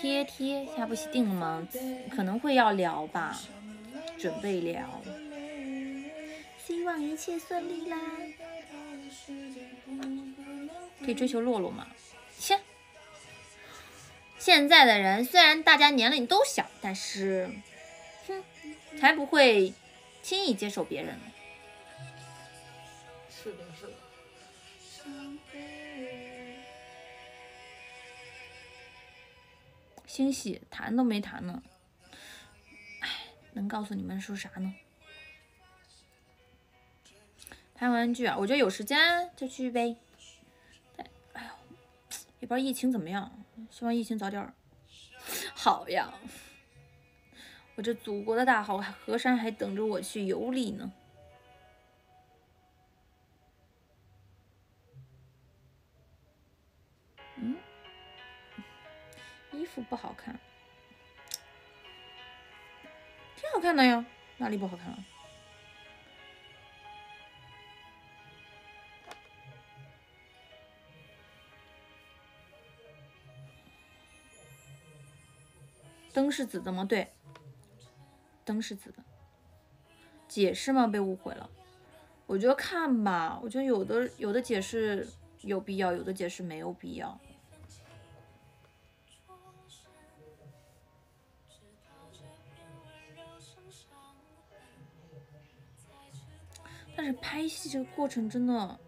贴贴下部戏定了吗？可能会要聊吧，准备聊。希望一切顺利啦。可以追求洛洛吗？切！现在的人虽然大家年龄都小，但是，哼，才不会轻易接受别人。是的，是的。星系谈都没谈呢，唉，能告诉你们说啥呢？拍完剧啊，我觉得有时间就去呗。哎呦，也不知道疫情怎么样，希望疫情早点好呀。我这祖国的大好河山还等着我去游历呢。不好看，挺好看的呀，哪里不好看了？灯是紫的吗？对，灯是紫的。解释吗？被误会了。我觉得看吧，我觉得有的有的解释有必要，有的解释没有必要。是拍戏这个过程真的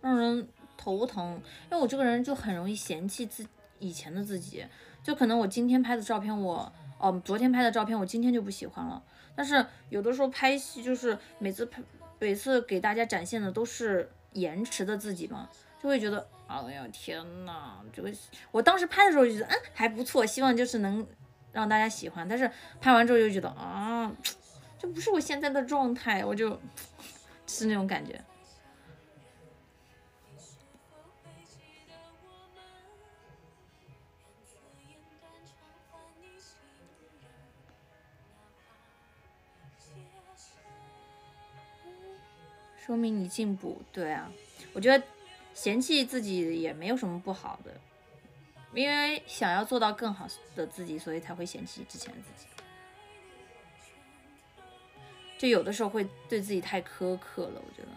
让人头疼，因为我这个人就很容易嫌弃自以前的自己，就可能我今天拍的照片，我哦昨天拍的照片，我今天就不喜欢了。但是有的时候拍戏就是每次拍，每次给大家展现的都是延迟的自己嘛，就会觉得哎呀天呐，这个我当时拍的时候就觉得嗯还不错，希望就是能让大家喜欢，但是拍完之后就觉得啊，这不是我现在的状态，我就。是那种感觉。说明你进步，对啊，我觉得嫌弃自己也没有什么不好的，因为想要做到更好的自己，所以才会嫌弃之前的自己。就有的时候会对自己太苛刻了，我觉得。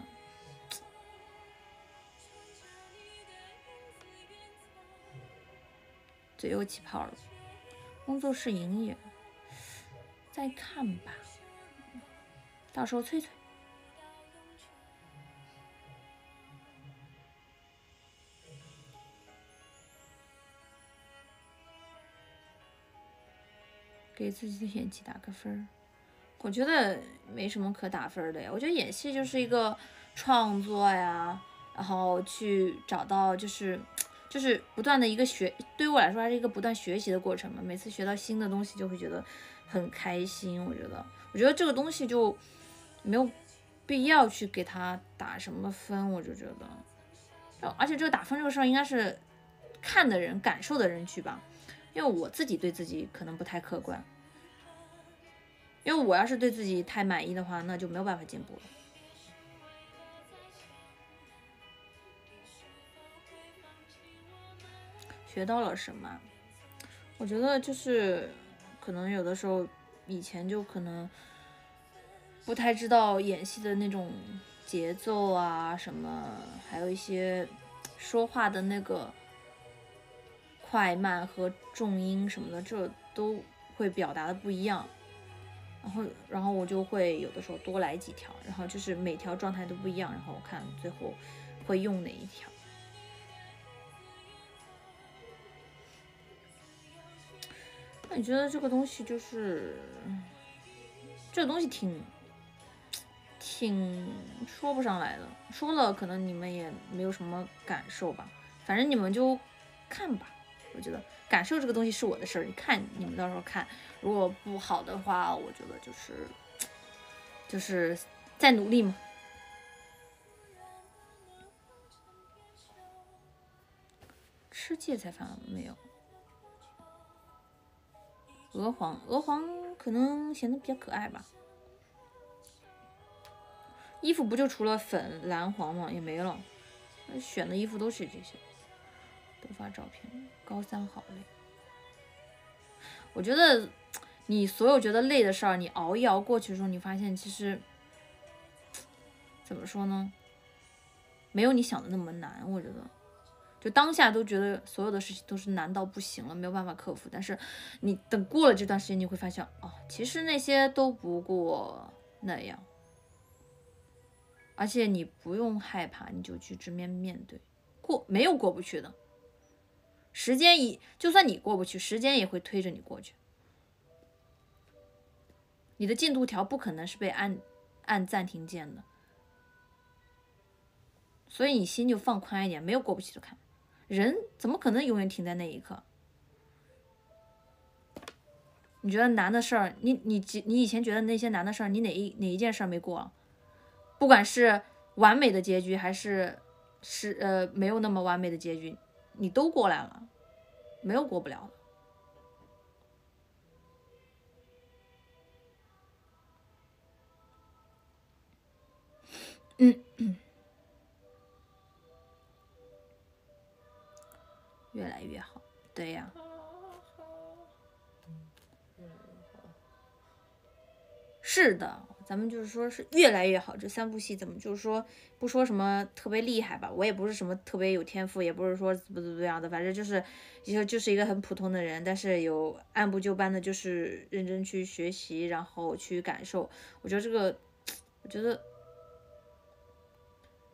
嘴又起泡了，工作室营业，再看吧，到时候催催。给自己的演技打个分儿。我觉得没什么可打分的呀。我觉得演戏就是一个创作呀，然后去找到就是就是不断的一个学，对于我来说还是一个不断学习的过程嘛。每次学到新的东西就会觉得很开心。我觉得，我觉得这个东西就没有必要去给他打什么分。我就觉得，而且这个打分这个事儿应该是看的人、感受的人去吧，因为我自己对自己可能不太客观。因为我要是对自己太满意的话，那就没有办法进步了。学到了什么？我觉得就是可能有的时候以前就可能不太知道演戏的那种节奏啊什么，还有一些说话的那个快慢和重音什么的，这都会表达的不一样。然后然后我就会有的时候多来几条，然后就是每条状态都不一样，然后我看最后会用哪一条。那你觉得这个东西就是这个东西挺挺说不上来的，说了可能你们也没有什么感受吧，反正你们就看吧。我觉得感受这个东西是我的事儿，你看你们到时候看，如果不好的话，我觉得就是就是再努力嘛。吃芥菜饭没有？鹅黄，鹅黄可能显得比较可爱吧。衣服不就除了粉、蓝、黄吗？也没了。选的衣服都是这些。多发照片，高三好累。我觉得你所有觉得累的事儿，你熬一熬过去的时候，你发现其实怎么说呢？没有你想的那么难。我觉得。就当下都觉得所有的事情都是难到不行了，没有办法克服。但是你等过了这段时间，你会发现，哦，其实那些都不过那样。而且你不用害怕，你就去直面面对，过没有过不去的。时间一，就算你过不去，时间也会推着你过去。你的进度条不可能是被按按暂停键的，所以你心就放宽一点，没有过不去的坎。人怎么可能永远停在那一刻？你觉得难的事儿，你你你以前觉得那些难的事儿，你哪一哪一件事儿没过？不管是完美的结局，还是是呃没有那么完美的结局，你都过来了，没有过不了的。嗯嗯。越来越好，对呀。是的，咱们就是说是越来越好。这三部戏怎么就是说不说什么特别厉害吧？我也不是什么特别有天赋，也不是说怎么怎么样的，反正就是就就是一个很普通的人，但是有按部就班的，就是认真去学习，然后去感受。我觉得这个，我觉得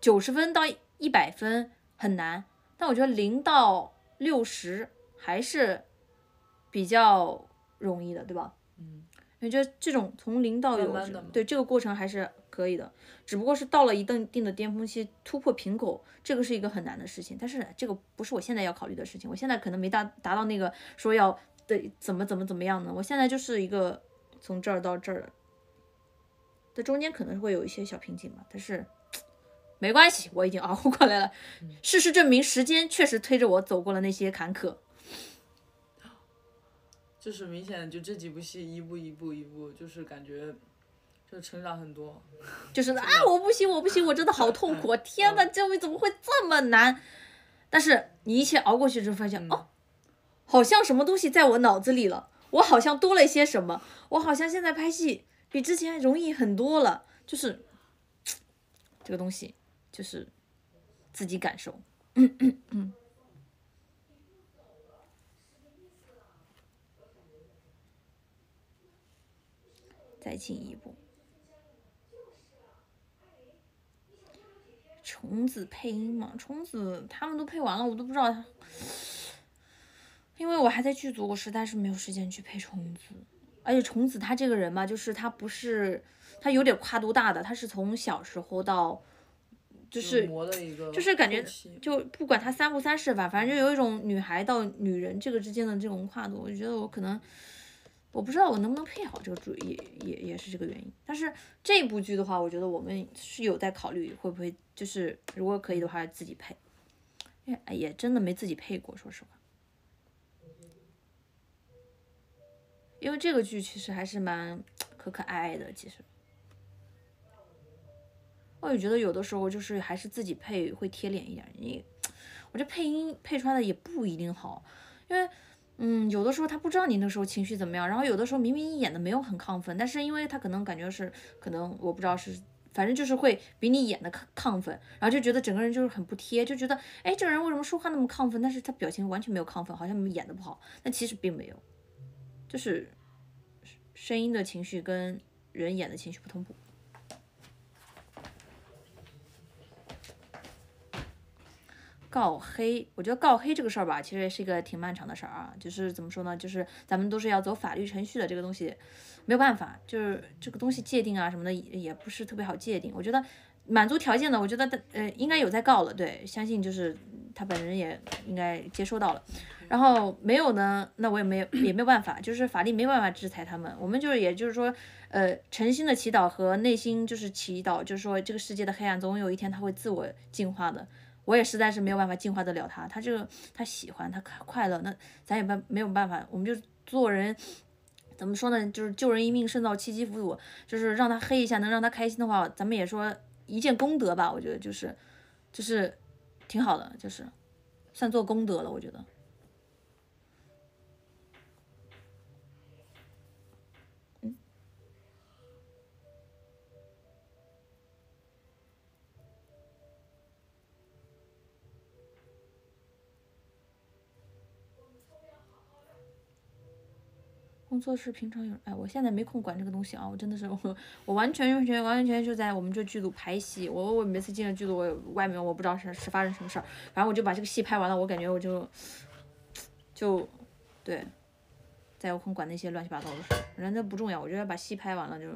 九十分到一百分很难，但我觉得零到。六十还是比较容易的，对吧？嗯，我觉得这种从零到有，对这个过程还是可以的。只不过是到了一定定的巅峰期，突破瓶口，这个是一个很难的事情。但是这个不是我现在要考虑的事情。我现在可能没达达到那个说要对怎么怎么怎么样呢？我现在就是一个从这儿到这儿，这中间可能会有一些小瓶颈吧，但是。没关系，我已经熬过来了。事实证明，时间确实推着我走过了那些坎坷。就是明显，就这几部戏，一步一步一步，就是感觉就成长很多。(laughs) 就是啊，我不行，我不行，我真的好痛苦！天呐，这回怎么会这么难？但是你一切熬过去之后，发现哦，好像什么东西在我脑子里了，我好像多了一些什么，我好像现在拍戏比之前容易很多了。就是 (tsk) 这个东西。就是自己感受，(clears throat) 再进一步。虫子配音嘛，虫子他们都配完了，我都不知道他，因为我还在剧组，我实在是没有时间去配虫子。而且虫子他这个人嘛，就是他不是他有点跨度大的，他是从小时候到。就是就是感觉就不管他三不三世吧，反正就有一种女孩到女人这个之间的这种跨度，我就觉得我可能我不知道我能不能配好这个主也也也是这个原因。但是这部剧的话，我觉得我们是有在考虑会不会就是如果可以的话自己配，也也真的没自己配过，说实话。因为这个剧其实还是蛮可可爱爱的，其实。我也觉得有的时候就是还是自己配会贴脸一点，你我这配音配出来的也不一定好，因为嗯有的时候他不知道你那时候情绪怎么样，然后有的时候明明你演的没有很亢奋，但是因为他可能感觉是可能我不知道是反正就是会比你演的亢亢奋，然后就觉得整个人就是很不贴，就觉得哎这个人为什么说话那么亢奋，但是他表情完全没有亢奋，好像演的不好，但其实并没有，就是声音的情绪跟人演的情绪不同步。告黑，我觉得告黑这个事儿吧，其实也是一个挺漫长的事儿啊。就是怎么说呢，就是咱们都是要走法律程序的，这个东西没有办法，就是这个东西界定啊什么的也也不是特别好界定。我觉得满足条件的，我觉得他呃应该有在告了，对，相信就是他本人也应该接收到了。然后没有呢，那我也没有也没有办法，就是法律没办法制裁他们。我们就是也就是说，呃，诚心的祈祷和内心就是祈祷，就是说这个世界的黑暗总有一天它会自我净化的。我也实在是没有办法净化得了他，他这个他喜欢他快快乐，那咱也办没有办法，我们就做人怎么说呢？就是救人一命胜造七级浮屠，就是让他黑一下，能让他开心的话，咱们也说一件功德吧。我觉得就是就是挺好的，就是算做功德了，我觉得。工作室平常有哎，我现在没空管这个东西啊，我真的是我我完全完全完全就在我们这剧组拍戏，我我每次进了剧组，我外面我不知道是是发生什么事儿，反正我就把这个戏拍完了，我感觉我就就对，再有空管那些乱七八糟的事，人家不重要，我觉得把戏拍完了就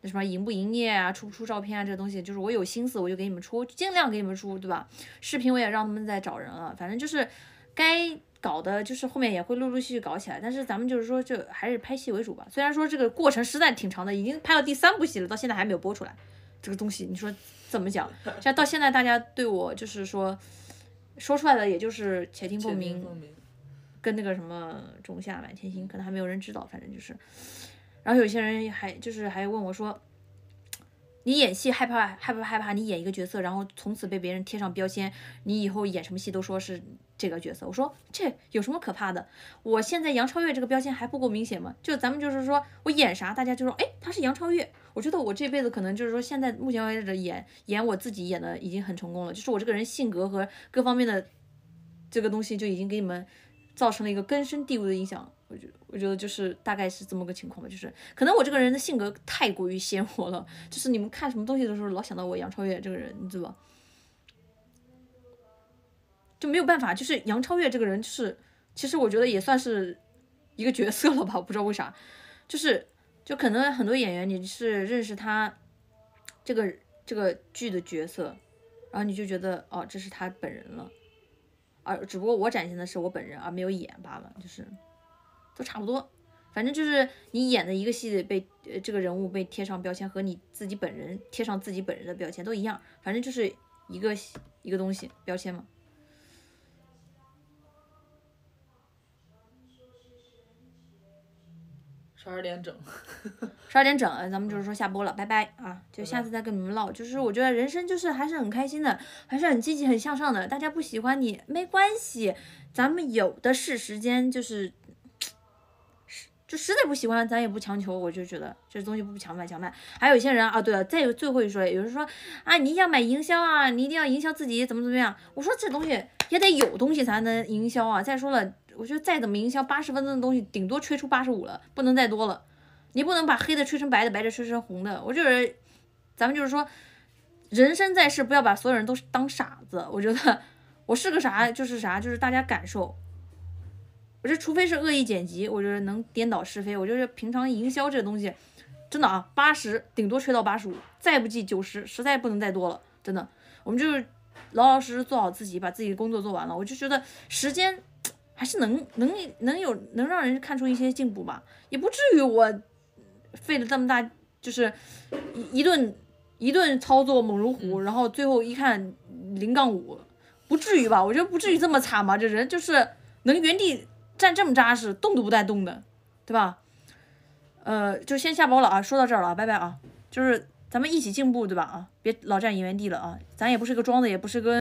那什么营不营业啊，出不出照片啊，这东西就是我有心思我就给你们出，尽量给你们出，对吧？视频我也让他们在找人了，反正就是该。搞的就是后面也会陆陆续续搞起来，但是咱们就是说，就还是拍戏为主吧。虽然说这个过程实在挺长的，已经拍到第三部戏了，到现在还没有播出来。这个东西你说怎么讲？(laughs) 像到现在大家对我就是说说出来的，也就是且听风鸣，跟那个什么仲夏满天星，可能还没有人知道。反正就是，然后有些人还就是还问我说。你演戏害怕害不害怕？你演一个角色，然后从此被别人贴上标签，你以后演什么戏都说是这个角色。我说这有什么可怕的？我现在杨超越这个标签还不够明显吗？就咱们就是说我演啥，大家就说哎，他是杨超越。我觉得我这辈子可能就是说现在目前为止演演我自己演的已经很成功了，就是我这个人性格和各方面的这个东西就已经给你们造成了一个根深蒂固的影响。我觉我觉得就是大概是这么个情况吧，就是可能我这个人的性格太过于鲜活了，就是你们看什么东西的时候老想到我杨超越这个人，你知道吧？就没有办法，就是杨超越这个人，就是其实我觉得也算是一个角色了吧，不知道为啥，就是就可能很多演员你是认识他这个这个剧的角色，然后你就觉得哦这是他本人了，而只不过我展现的是我本人而没有演罢了，就是。都差不多，反正就是你演的一个戏被呃这个人物被贴上标签，和你自己本人贴上自己本人的标签都一样，反正就是一个一个东西标签嘛。十二点整，十二点整，咱们 (laughs) 就是说下播了，拜拜啊！就下次再跟你们唠。就是我觉得人生就是还是很开心的，还是很积极很向上的。大家不喜欢你没关系，咱们有的是时间，就是。就实在不喜欢，咱也不强求。我就觉得这东西不强买强卖。还有一些人啊，对了，再有最后一说，有人说啊，你要买营销啊，你一定要营销自己，怎么怎么样？我说这东西也得有东西才能营销啊。再说了，我觉得再怎么营销，八十分钟的东西顶多吹出八十五了，不能再多了。你不能把黑的吹成白的，白的吹成红的。我就是，咱们就是说，人生在世，不要把所有人都当傻子。我觉得我是个啥就是啥，就是大家感受。我这除非是恶意剪辑，我觉得能颠倒是非。我就是平常营销这个东西，真的啊，八十顶多吹到八十五，再不济九十，实在不能再多了。真的，我们就是老老实实做好自己，把自己的工作做完了。我就觉得时间还是能能能有能让人看出一些进步吧，也不至于我费了这么大，就是一一顿一顿操作猛如虎，然后最后一看零杠五，不至于吧？我觉得不至于这么惨吧？这人就是能原地。站这么扎实，动都不带动的，对吧？呃，就先下播了啊，说到这儿了啊，拜拜啊！就是咱们一起进步，对吧？啊，别老站原地了啊！咱也不是个装的，也不是个。